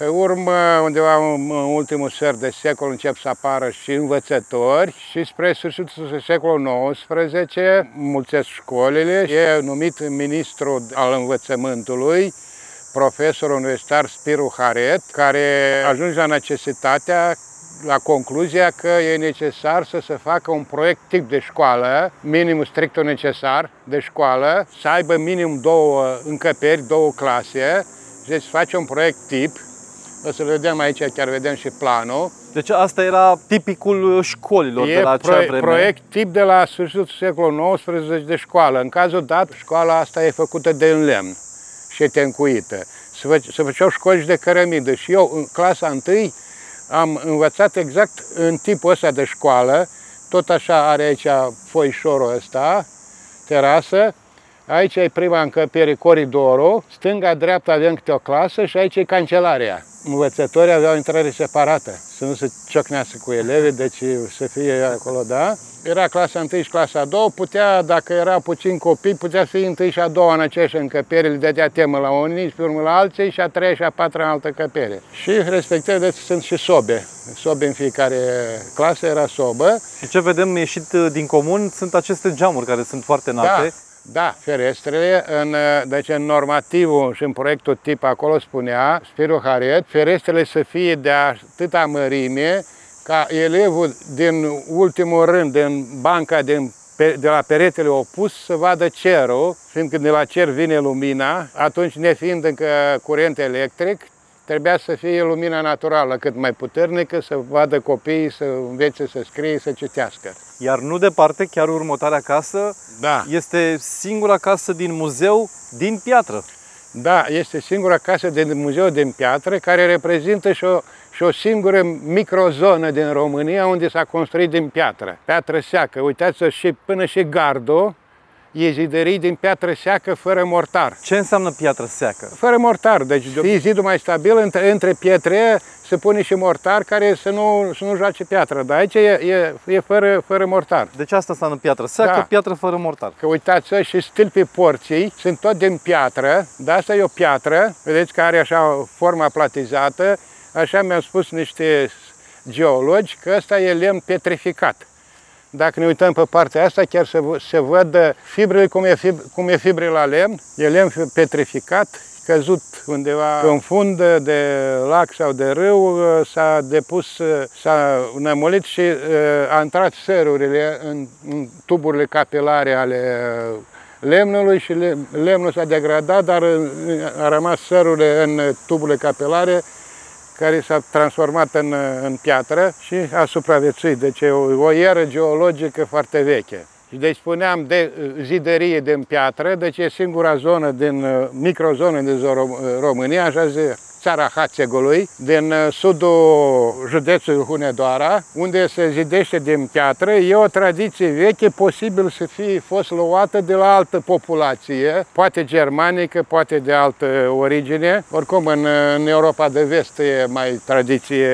pe urmă, undeva în ultimul sfert de secol încep să apară și învățători și spre sfârșitul secolului XIX mulțesc școlile. E numit ministru al învățământului, profesor universitar Spiru Haret, care ajunge la necesitatea la concluzia că e necesar să se facă un proiect tip de școală, minim strict necesar de școală, să aibă minim două încăperi, două clase, deci face un proiect tip o să vedem aici, chiar vedem și planul. Deci asta era tipicul școlilor e de la acea proiect, vreme. proiect tip de la sfârșitul secolului XIX de școală. În cazul dat, școala asta e făcută de în lemn și e tencuită. Se, fă, se făceau școli de cărămidă și eu, în clasa întâi, am învățat exact în tipul ăsta de școală, tot așa are aici foișorul ăsta, terasă, Aici e prima încăpere, coridorul, stânga-dreapta avem câte o clasă și aici e cancelarea. Învățătorii aveau intrare separată, să nu se ciocnească cu elevii, deci să fie acolo, da? Era clasa 1 și clasa 2, putea, dacă era puțin copii, putea fi întâi și a doua în aceeași încăpere, le dădea temă la unii și pe urmă la alții și a treia și a patra în altă încăpere. Și respectiv deci, sunt și sobe. Sobe în fiecare clasă era sobă. Și ce vedem ieșit din comun sunt aceste geamuri care sunt foarte înalte. Da. Da, ferestrele, în, deci în normativul și în proiectul tip acolo spunea, Spiru Hariet, ferestrele să fie de atâta mărime ca elevul din ultimul rând, din banca din, de la peretele opus, să vadă cerul, fiindcă de la cer vine lumina, atunci nefiind încă curent electric, Trebuia să fie lumina naturală cât mai puternică, să vadă copiii, să învețe să scrie, să citească. Iar nu departe, chiar următoarea casă da. este singura casă din muzeu din piatră. Da, este singura casă din muzeu din piatră care reprezintă și o, și o singură microzonă din România unde s-a construit din piatră. Piatră seacă. Uitați-vă și până și gardul e zidării din piatră seacă fără mortar. Ce înseamnă piatră seacă? Fără mortar, deci fie zidul mai stabil, între, între pietre se pune și mortar care să nu, să nu joace piatră, dar aici e, e, e fără, fără mortar. Deci asta înseamnă piatră seacă, da. piatră fără mortar. Că uitați și stâlpii porții sunt tot din piatră, dar asta e o piatră, vedeți că are așa forma platizată, așa mi-au spus niște geologi că ăsta e lemn petrificat. Dacă ne uităm pe partea asta, chiar se, se văd fibrele, cum e, fib, cum e fibre la lemn, e lemn petrificat, căzut undeva pe un fund de lac sau de râu, s-a depus, s-a nămulit și a intrat sărurile în, în tuburile capilare ale lemnului și lemnul s-a degradat, dar a rămas sărurile în tuburile capilare care s-a transformat în, în piatră și a supraviețuit. Deci e o, o ieră geologică foarte veche. Și deci spuneam de zidărie din piatră, deci e singura zonă din, microzonă din România, așa zi, țara Hațegului, din uh, sudul județului Hunedoara, unde se zidește din piatră. E o tradiție veche, posibil să fie fost luată de la altă populație, poate germanică, poate de altă origine. Oricum, în, în Europa de vest e mai tradiție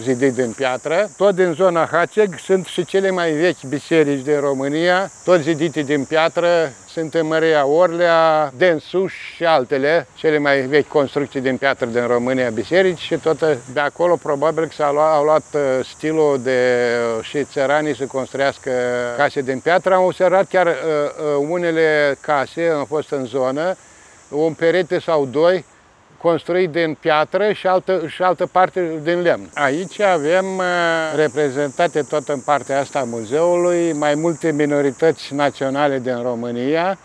zidit din piatră. Tot din zona Hațeg sunt și cele mai vechi biserici din România, tot zidite din piatră, sunt Măria Orlea, Densuș și altele, cele mai vechi construcții din piatră din România, biserici și tot de acolo probabil că s-au luat, au luat uh, stilul de uh, și țăranii să construiască case din piatră. Am observat chiar uh, uh, unele case, am fost în zonă, un perete sau doi construit din piatră și altă, și altă parte din lemn. Aici avem reprezentate tot în partea asta a muzeului mai multe minorități naționale din România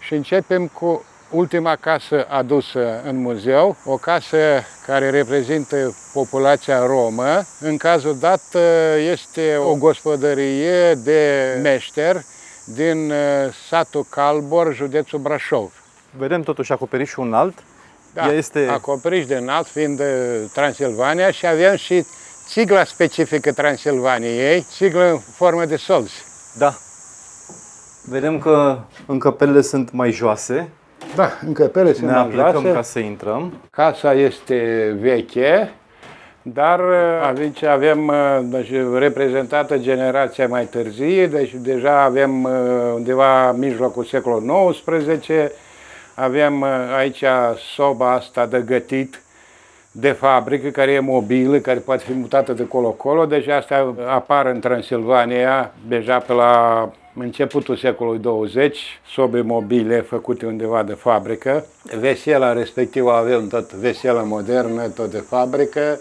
și începem cu ultima casă adusă în muzeu, o casă care reprezintă populația romă. În cazul dat este o gospodărie de meșter din satul Calbor, județul Brașov. Vedem totuși acoperișul înalt da, este... acoperiș de înalt, fiind Transilvania și avem și țigla specifică Transilvaniei, țiglă în formă de solzi. Da. Vedem că încăperile sunt mai joase. Da, încăperile sunt ne mai joase. Ne ca să intrăm. Casa este veche, dar uh, aici avem uh, deci, reprezentată generația mai târzie, deci deja avem uh, undeva mijlocul secolului XIX, avem uh, aici soba asta de gătit de fabrică, care e mobilă, care poate fi mutată de colo-colo. Deci asta apar în Transilvania deja pe la începutul secolului 20, sobe mobile făcute undeva de fabrică. Vesela respectivă avem tot veselă modernă, tot de fabrică,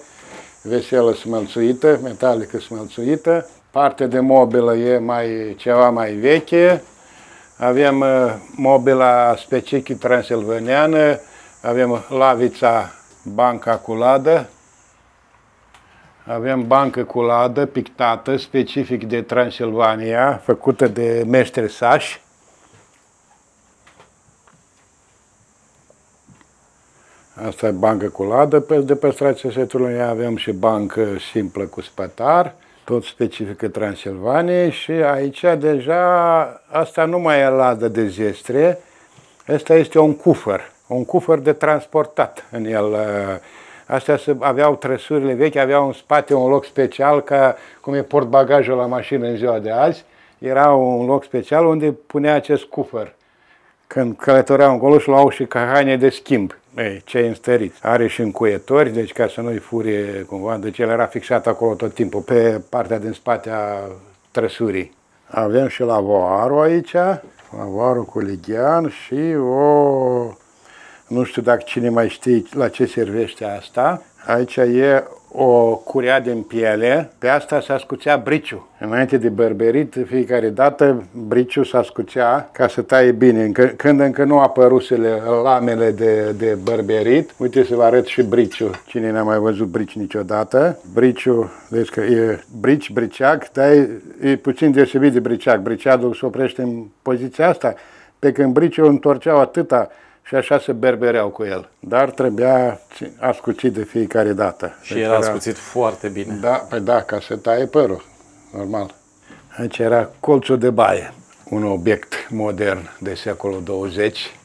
veselă smălțuită, metalică smălțuită. Partea de mobilă e mai, ceva mai veche, avem uh, mobila specific transilvaneană, avem lavița banca cu ladă, avem bancă cu ladă pictată, specific de Transilvania, făcută de meștri sași. Asta e bancă cu ladă, pe de păstrația setului avem și bancă simplă cu spătar tot specifică Transilvaniei și aici deja asta nu mai e ladă de zestre, Ăsta este un cufăr, un cufăr de transportat în el. Astea aveau trăsurile vechi, aveau în spate un loc special, ca cum e portbagajul la mașină în ziua de azi. Era un loc special unde punea acest cufăr. Când călătoreau încolo și luau și cahane de schimb. Ei, ce înstărit. Are și încuietori, deci ca să nu-i furie cumva, deci el era fixat acolo tot timpul, pe partea din spate a trăsurii. Avem și lavoarul aici, lavoarul cu lighean și o... Nu știu dacă cine mai știe la ce servește asta. Aici e o curea din piele, pe asta se ascuțea briciu. Înainte de berberit, fiecare dată briciu se ascuțea ca să taie bine. Când încă nu apărusele lamele de, de berberit, uite să vă arăt și briciu. Cine n-a mai văzut brici niciodată? Briciu, deci că e brici, briceag, dar e, e puțin deosebit de briceag. Briceagul se oprește în poziția asta, pe când briciul întorceau atâta și așa se berbereau cu el. Dar trebuia ascuțit de fiecare dată. Și deci era ascuțit foarte bine. Da, pe păi da, ca să taie părul, normal. Aici era colțul de baie, un obiect modern de secolul 20,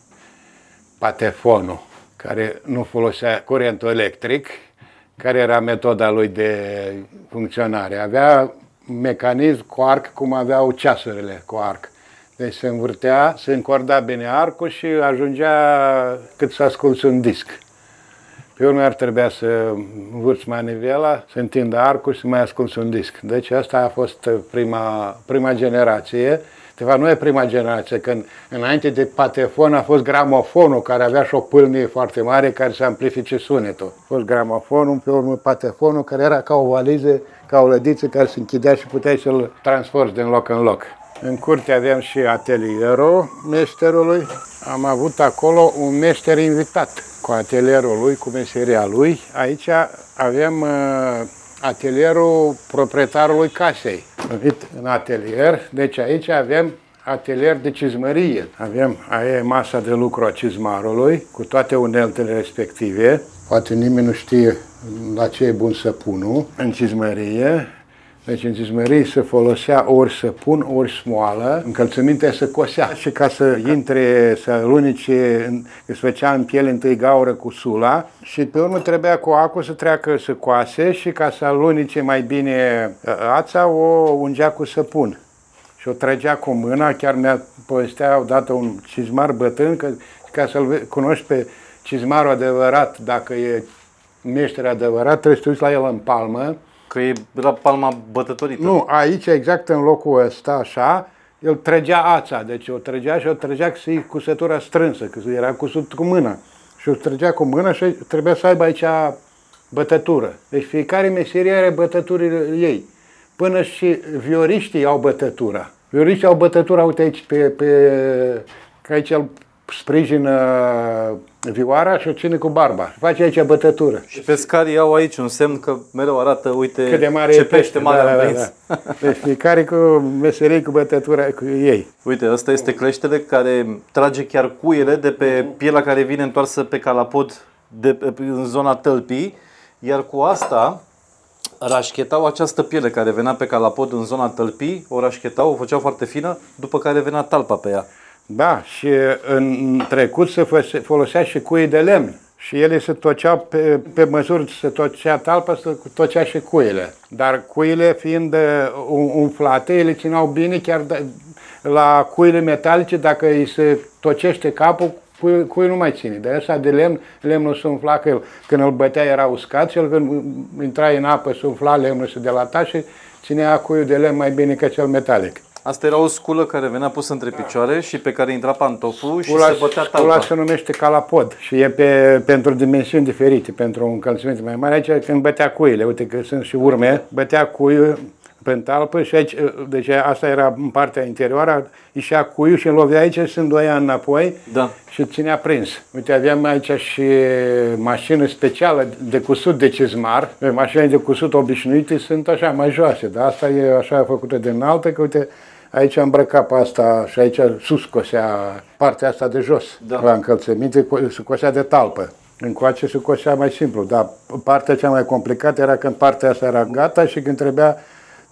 patefonul, care nu folosea curentul electric, care era metoda lui de funcționare. Avea mecanism cu arc cum aveau ceasurile cu arc. Deci se învârtea, se încorda bine arcul și ajungea cât să asculți un disc. Pe urmă ar trebea să învârți manivela, să întindă arcul și să mai asculți un disc. Deci asta a fost prima, prima generație. De fapt, nu e prima generație, când înainte de patefon a fost gramofonul, care avea și o pâlnie foarte mare care să amplifice sunetul. A fost gramofonul, pe urmă patefonul, care era ca o valiză, ca o lădiță care se închidea și puteai să-l transporti din loc în loc. În curte avem și atelierul meșterului. Am avut acolo un meșter invitat cu atelierul lui, cu meseria lui. Aici avem uh, atelierul proprietarului casei. În atelier, deci aici avem atelier de cizmărie. Avem, aia e masa de lucru a cizmarului, cu toate uneltele respective. Poate nimeni nu știe la ce e bun săpunul în cizmărie. Deci în cizmării se folosea ori să pun, ori smoală, încălțămintea se cosea. Și ca să intre, să lunice, se făcea în piele întâi gaură cu sula și pe urmă trebuia cu acul să treacă să coase și ca să alunice mai bine ă, ața o ungea cu săpun. Și o trăgea cu mâna, chiar mi-a povestea odată un cizmar bătrân, că, ca să-l cunoști pe cizmarul adevărat, dacă e meștere adevărat, trebuie să te uiți la el în palmă Că era palma bătătorită. Nu, aici, exact în locul ăsta, așa, el trăgea ața, deci o trăgea și o trăgea cu cusătura strânsă, că era cusut cu mâna. Și o trăgea cu mâna și trebuia să aibă aici bătătură. Deci fiecare meserie are bătăturile ei. Până și vioriștii au bătătura. Vioriștii au bătătura, uite aici, pe, pe, că aici el sprijină vioara și o ține cu barba. Face aici bătătură. Și pescarii au aici un semn că mereu arată, uite, Cât de mare ce e pește, mare da, da, da, da. Deci fiecare cu meserii cu bătătura cu ei. Uite, asta este cleștele care trage chiar cuiele de pe pielea care vine întoarsă pe calapod de, în zona tălpii, iar cu asta rașchetau această piele care venea pe calapod în zona tălpii, o rașchetau, o făceau foarte fină, după care venea talpa pe ea. Da, și în trecut se folosea și cuii de lemn. Și ele se toceau pe, pe măsură ce se tocea talpa, se tocea și cuile. Dar cuile fiind uh, umflate, ele țineau bine chiar de, la cuile metalice, dacă îi se tocește capul, cuiul nu mai ține. De asta de lemn, lemnul se umfla, că el, când îl bătea era uscat și el când intra în apă se umfla, lemnul se delata și ținea cuiul de lemn mai bine ca cel metalic. Asta era o sculă care venea pusă între picioare și pe care intra pantoful scula, și se bătea talpa. Scula se numește calapod și e pe, pentru dimensiuni diferite, pentru un încălțăminte mai mare. Aici când bătea cuile, uite că sunt și urme, bătea cuiul pe talpă și aici, deci asta era în partea interioară, ieșea cuiul și îl lovea aici și se îndoia înapoi da. și ținea prins. Uite, aveam aici și mașină specială de cusut de cizmar. Mașinile de cusut obișnuite sunt așa mai joase, dar asta e așa făcută de înaltă, că uite, Aici îmbrăca pe asta și aici sus cosea partea asta de jos, da. la încălțăminte, se cosea de talpă. Încoace se cosea mai simplu, dar partea cea mai complicată era când partea asta era gata și când trebuia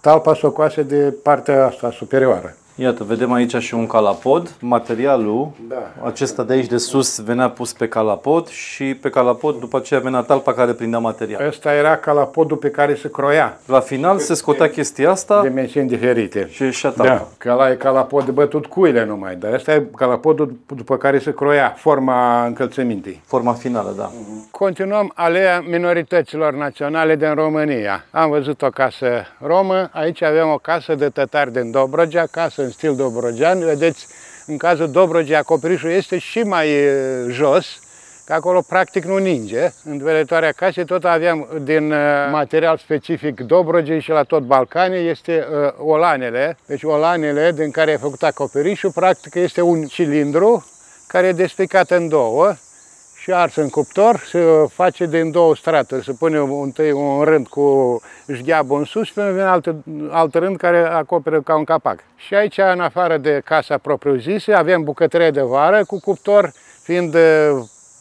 talpa să o coase de partea asta superioară. Iată, vedem aici și un calapod. Materialul Da. acesta de aici de sus venea pus pe calapod și pe calapod după aceea venea talpa care prindea material. Ăsta era calapodul pe care se croia, La final se scotea chestia asta dimensiuni diferite. și ieșea talpa. Da, că ăla e calapod de bătut cuile numai, dar ăsta e calapodul după care se croia forma încălțămintei. Forma finală, da. Continuăm aleea minorităților naționale din România. Am văzut o casă romă, aici avem o casă de tătari din Dobrogea, casă în stil dobrogean. Vedeți, în cazul Dobrogei, acoperișul este și mai e, jos, că acolo practic nu ninge. În dveletoarea casei tot aveam din uh, material specific Dobrogei și la tot Balcanii este uh, olanele. Deci olanele din care e făcut acoperișul, practic este un cilindru care e despicat în două și ars în cuptor, se face din două straturi, se pune întâi un rând cu șgheabă în sus și până vine alt, alt rând care acoperă ca un capac. Și aici, în afară de casa propriu-zisă, avem bucătărie de vară cu cuptor, fiind eh,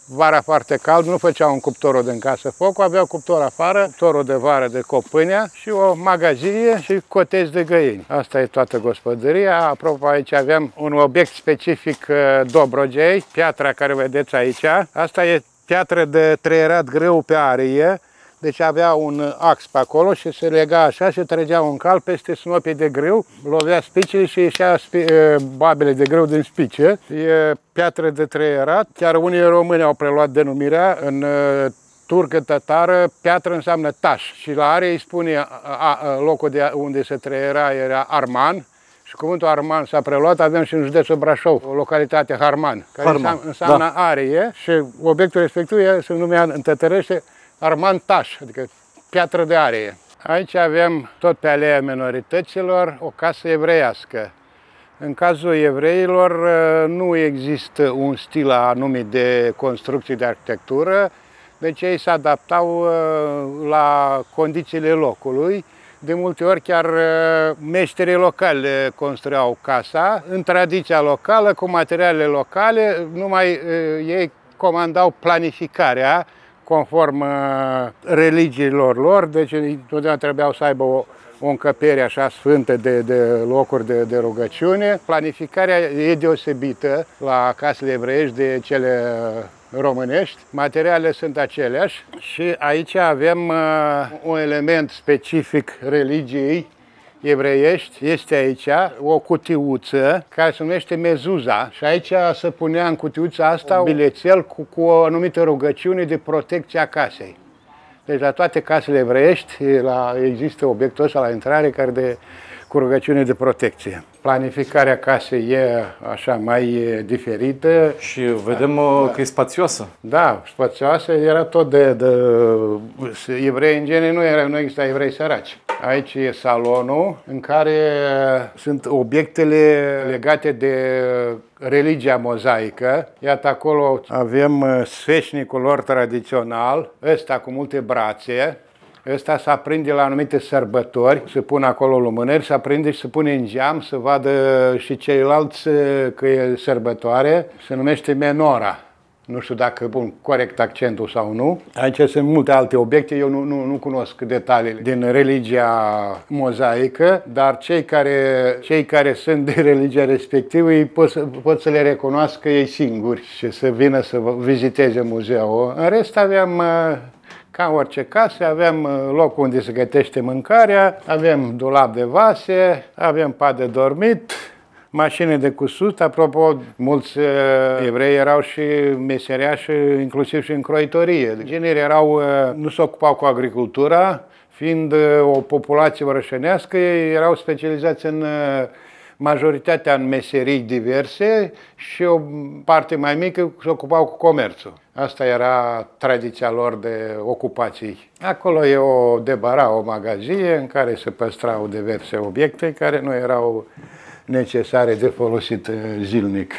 vara foarte cald, nu făceau un cuptorul din casă foc, aveau cuptor afară, cuptorul de vară de copânia și o magazie și cotezi de găini. Asta e toată gospodăria. Apropo, aici avem un obiect specific eh, Dobrogei, piatra care vedeți aici. Asta e piatră de treierat greu pe arie, deci avea un ax pe acolo și se lega așa și trăgea un cal peste snopii de grâu, lovea spicile și ieșea spi, e, babele de grâu din spice. E piatră de treierat. Chiar unii români au preluat denumirea în e, turcă tătară, piatră înseamnă taș. Și la are îi spune a, a, a, locul de unde se treiera era Arman, și cuvântul Arman s-a preluat, avem și în județul Brașov, o localitate Harman, care Harman, înseamnă, înseamnă da. arie și obiectul respectiv e- se numea în tătărește Arman Taș, adică piatră de arie. Aici avem tot pe aleea minorităților o casă evreiască. În cazul evreilor uh, nu există un stil anumit de construcție de arhitectură, deci ei se adaptau uh, la condițiile locului. De multe ori chiar uh, meșterii locali le construiau casa în tradiția locală, cu materiale locale, numai uh, ei comandau planificarea conform uh, religiilor lor, deci întotdeauna trebuiau să aibă o, o încăpere așa sfântă de, de locuri de, de rugăciune. Planificarea e deosebită la casele evreiești de cele uh, românești. Materialele sunt aceleași și aici avem uh, un element specific religiei evreiești, este aici o cutiuță care se numește mezuza și aici se punea în cutiuța asta un bilețel cu, cu o anumită rugăciune de protecție a casei. Deci la toate casele evreiești la, există obiectul ăsta la intrare care de, cu rugăciune de protecție. Planificarea casei e așa mai e, diferită. Și vedem uh, că e spațioasă. Da, spațioasă, era tot de, de evrei în gene, nu, era, nu exista evrei săraci. Aici e salonul în care sunt obiectele legate de religia mozaică. Iată acolo avem uh, sfeșnicul lor tradițional, ăsta cu multe brațe, Ăsta se aprinde la anumite sărbători, se pune acolo lumânări, se aprinde și se pune în geam să vadă și ceilalți uh, că e sărbătoare. Se numește menora. Nu știu dacă pun corect accentul sau nu. Aici sunt multe alte obiecte, eu nu, nu, nu cunosc detaliile din religia mozaică, dar cei care, cei care sunt de religia respectivă ei pot, să, pot să le recunoască ei singuri și să vină să viziteze muzeul. În rest aveam uh, ca în orice casă, avem uh, locul unde se gătește mâncarea, avem dulap de vase, avem pat de dormit, mașini de cusut. Apropo, mulți uh, evrei erau și meseriași, inclusiv și în croitorie. Generii erau, uh, nu se ocupau cu agricultura, fiind uh, o populație orășănească, ei erau specializați în uh, majoritatea în meserii diverse și o parte mai mică se ocupau cu comerțul. Asta era tradiția lor de ocupații. Acolo e o debara, o magazie în care se păstrau diverse obiecte care nu erau necesare de folosit uh, zilnic.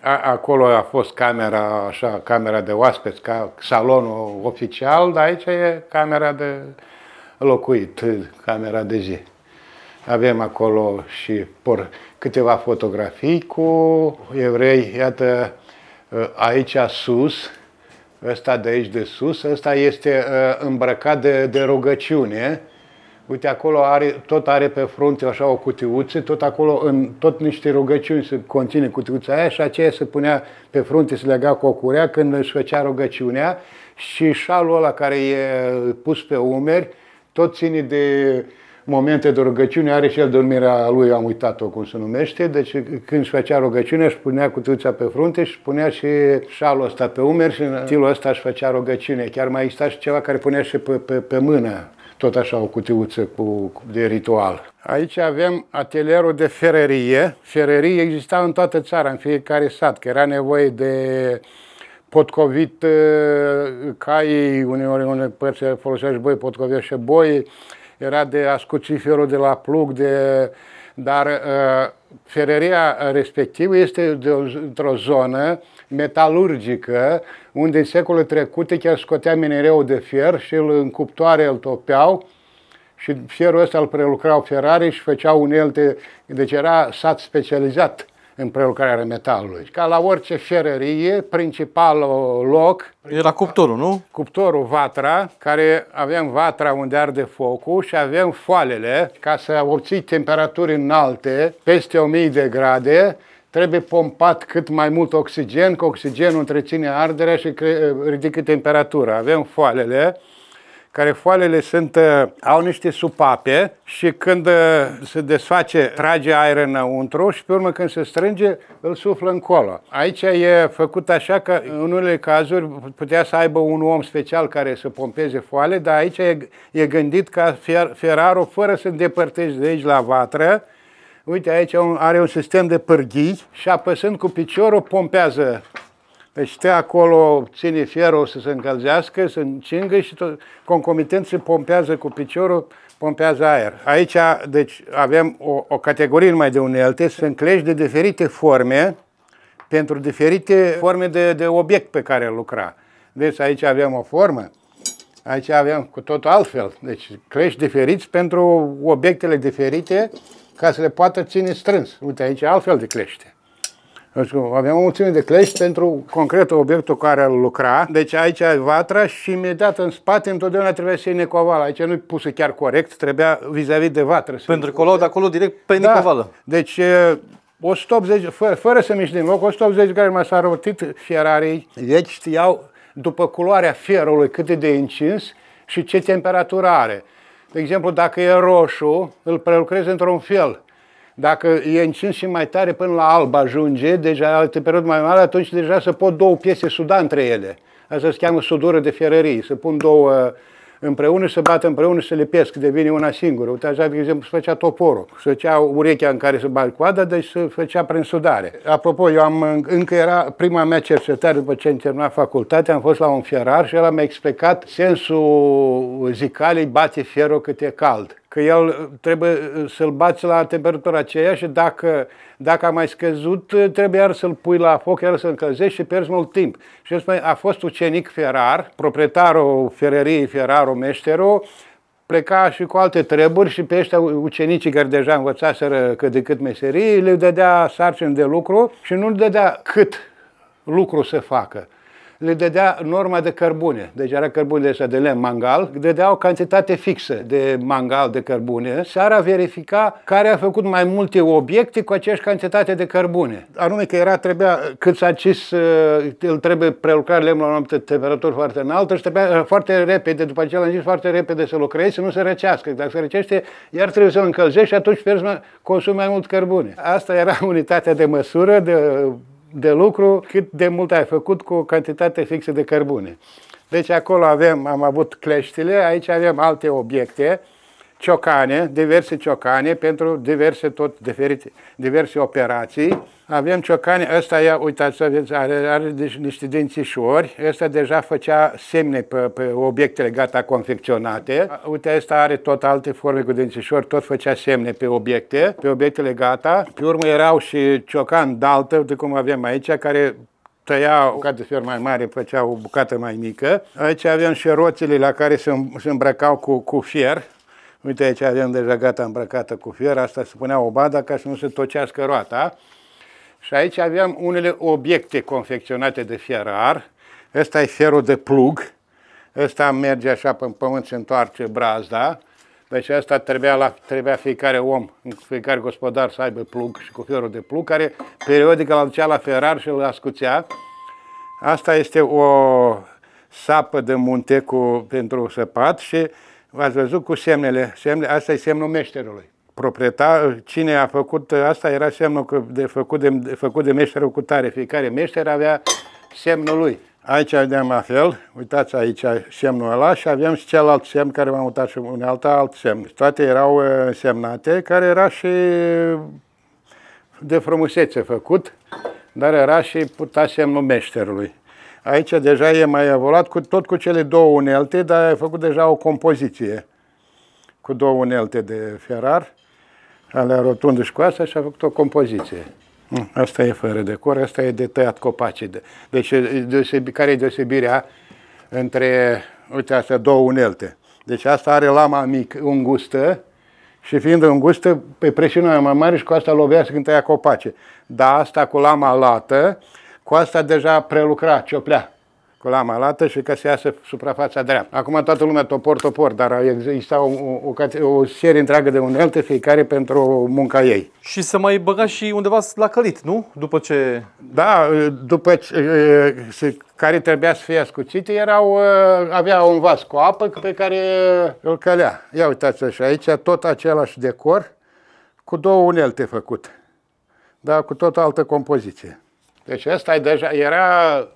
A, acolo a fost camera, așa, camera de oaspeți, ca salonul oficial, dar aici e camera de locuit, camera de zi. Avem acolo și por, câteva fotografii cu evrei. Iată, aici sus, ăsta de aici de sus, ăsta este îmbrăcat de, de rugăciune. Uite, acolo are, tot are pe frunte așa o cutiuță, tot acolo, în tot niște rugăciuni se conține cutiuța aia și aceea se punea pe frunte, se lega cu o curea când își făcea rugăciunea și șalul ăla care e pus pe umeri, tot ține de momente de rugăciune, are și el denumirea lui, am uitat-o cum se numește, deci când își făcea rugăciune își punea cutiuța pe frunte și punea și șalul ăsta pe umeri și în stilul ăsta își făcea rugăciune. Chiar mai exista și ceva care punea și pe, pe, pe mână, tot așa o cutiuță cu, de ritual. Aici avem atelierul de fererie. Fererie exista în toată țara, în fiecare sat, că era nevoie de potcovit uh, caii, uneori unele părți folosești boi, potcovit și boi, era de ascuți ferul de la plug, de, dar uh, fereria respectivă este într-o zonă metalurgică, unde în secolul trecute chiar scotea minereul de fier și îl în cuptoare îl topeau și fierul ăsta îl prelucrau ferare și făceau unelte, deci era sat specializat în prelucrarea metalului. Ca la orice ferărie, principalul loc... Era cuptorul, nu? Cuptorul, vatra, care aveam vatra unde arde focul și aveam foalele ca să obții temperaturi înalte, peste 1000 de grade, trebuie pompat cât mai mult oxigen, că oxigenul întreține arderea și ridică temperatura. Avem foalele, care foalele sunt, uh, au niște supape și când uh, se desface, trage aer înăuntru și pe urmă când se strânge, îl suflă încolo. Aici e făcut așa că în unele cazuri putea să aibă un om special care să pompeze foale, dar aici e, e gândit ca fer, ferarul, fără să îndepărtezi de aici la vatră, Uite, aici are un sistem de pârghii și apăsând cu piciorul pompează deci stă acolo, ține fierul să se încălzească, să încingă și tot, concomitent se pompează cu piciorul, pompează aer. Aici, deci, avem o, o categorie numai de unelte, sunt clești de diferite forme, pentru diferite forme de, de obiect pe care lucra. Deci aici avem o formă, aici avem cu totul altfel. Deci clești diferiți pentru obiectele diferite ca să le poată ține strâns. Uite, aici altfel de clește. Deci, aveam o mulțime de clești pentru concret obiectul care îl lucra. Deci aici e vatra și imediat în spate întotdeauna trebuia să iei necovală. Aici nu-i pusă chiar corect, trebuia vis-a-vis de vatră. Pentru că o luau de acolo direct pe da. necovală. Deci 180, fără, fără să miști din loc, 180 de grade mai s-a rotit fierarii vechi, știau după culoarea fierului cât e de încins și ce temperatură are. De exemplu, dacă e roșu, îl prelucrezi într-un fel. Dacă e încins și mai tare până la alb ajunge, deja la temperatură mai mare, atunci deja se pot două piese suda între ele. Asta se cheamă sudură de fierărie. Se pun două împreună, se bată împreună și se lipesc, devine una singură. Uite, așa, de exemplu, se făcea toporul. Se făcea urechea în care se bate coada, deci se făcea prin sudare. Apropo, eu am, încă era prima mea cercetare după ce am terminat facultatea, am fost la un fierar și el mi-a explicat sensul zicalei bate fierul cât e cald că el trebuie să-l bați la temperatura aceea și dacă, dacă a mai scăzut, trebuie iar să-l pui la foc, iar să-l încălzești și pierzi mult timp. Și a fost ucenic ferar, proprietarul fereriei Ferraro Meștero, pleca și cu alte treburi și pe ăștia ucenicii care deja învățaseră cât de cât meserii, le dădea sarcini de lucru și nu le dădea cât lucru să facă le dădea norma de cărbune. Deci era cărbune de de lemn mangal, dădea o cantitate fixă de mangal de cărbune. Seara verifica care a făcut mai multe obiecte cu aceeași cantitate de cărbune. Anume că era, trebuia, cât s-a cis, uh, îl trebuie prelucrat lemnul la o temperatură foarte înaltă și trebuia uh, foarte repede, după aceea l-am zis foarte repede să lucrezi, să nu se răcească. Dacă se răcește, iar trebuie să-l încălzești și atunci pierzi, consumi mai mult cărbune. Asta era unitatea de măsură, de de lucru cât de mult ai făcut cu o cantitate fixă de cărbune. Deci acolo avem, am avut cleștile, aici avem alte obiecte, ciocane, diverse ciocane pentru diverse, tot diferite, diverse operații. Avem ciocane, ăsta, ia, uitați, aveți, are, are deci, niște dințișori, ăsta deja făcea semne pe, pe obiectele gata confecționate. Uite, ăsta are tot alte forme cu dințișori, tot făcea semne pe obiecte, pe obiectele gata. Pe urmă erau și ciocan daltă, de cum avem aici, care tăia o bucată de fier mai mare, făcea o bucată mai mică. Aici avem și roțile la care se, se îmbrăcau cu, cu fier, Uite aici avem deja gata îmbrăcată cu fier, asta se punea o bada ca să nu se tocească roata. Și aici aveam unele obiecte confecționate de fierar. Ăsta e fierul de plug. Ăsta merge așa pe pământ și întoarce brazda. Deci asta trebuia, la, trebuia fiecare om, fiecare gospodar să aibă plug și cu fiorul de plug, care periodic îl aducea la ferar și îl ascuțea. Asta este o sapă de munte cu, pentru săpat și v-ați văzut cu semnele. semnele asta e semnul meșterului. Proprietar, cine a făcut asta era semnul de făcut de, de, făcut de meșterul cu tare. Fiecare meșter avea semnul lui. Aici vedem la fel, uitați aici semnul ăla și avem și celălalt semn care m-am mutat și un alt alt semn. Toate erau uh, semnate, care era și de frumusețe făcut, dar era și putea semnul meșterului. Aici deja e mai evoluat cu, tot cu cele două unelte, dar a făcut deja o compoziție cu două unelte de ferar, alea rotundă și cu asta și a făcut o compoziție. Hm, asta e fără decor, asta e de tăiat copaci. Deci, deosebi, care e deosebirea între, uite, astea două unelte? Deci asta are lama mic, îngustă, și fiind îngustă, pe presiunea mai mare și cu asta lovească când tăia copace. Dar asta cu lama lată, cu asta deja prelucra, cioplea cu lama lată și ca să iasă suprafața dreaptă. Acum toată lumea topor, topor, dar exista o, o, o serie întreagă de unelte, fiecare pentru munca ei. Și să mai băga și undeva la călit, nu? După ce... Da, după ce, care trebuia să fie ascuțite, erau, avea un vas cu apă pe care îl călea. Ia uitați așa, aici tot același decor cu două unelte făcut. Da, cu tot altă compoziție. Deci ăsta deja era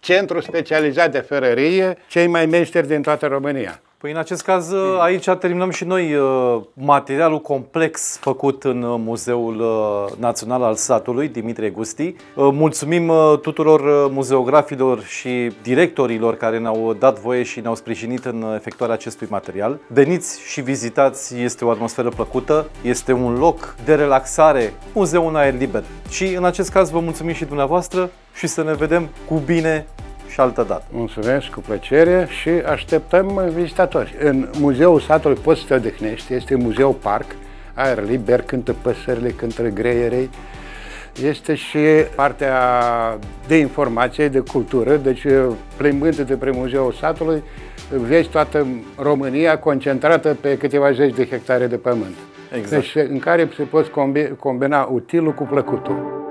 centru specializat de ferărie, cei mai meșteri din toată România. Păi în acest caz aici terminăm și noi uh, materialul complex făcut în uh, Muzeul uh, Național al Satului, Dimitrie Gusti. Mulțumim tuturor muzeografilor și directorilor care ne-au dat voie și ne-au sprijinit în efectuarea acestui material. Veniți și vizitați, este o atmosferă plăcută, este un loc de relaxare, muzeul în aer liber. Și în acest caz vă mulțumim și dumneavoastră și să ne vedem cu bine și altă dată. Mulțumesc, cu plăcere și așteptăm vizitatori. În Muzeul Satului poți să te odihnești, este muzeu parc, aer liber, cântă păsările, cântă greierei. Este și partea de informație, de cultură, deci plimbându-te pe Muzeul Satului, vezi toată România concentrată pe câteva zeci de hectare de pământ. Exact. Deci în care se poți combina utilul cu plăcutul.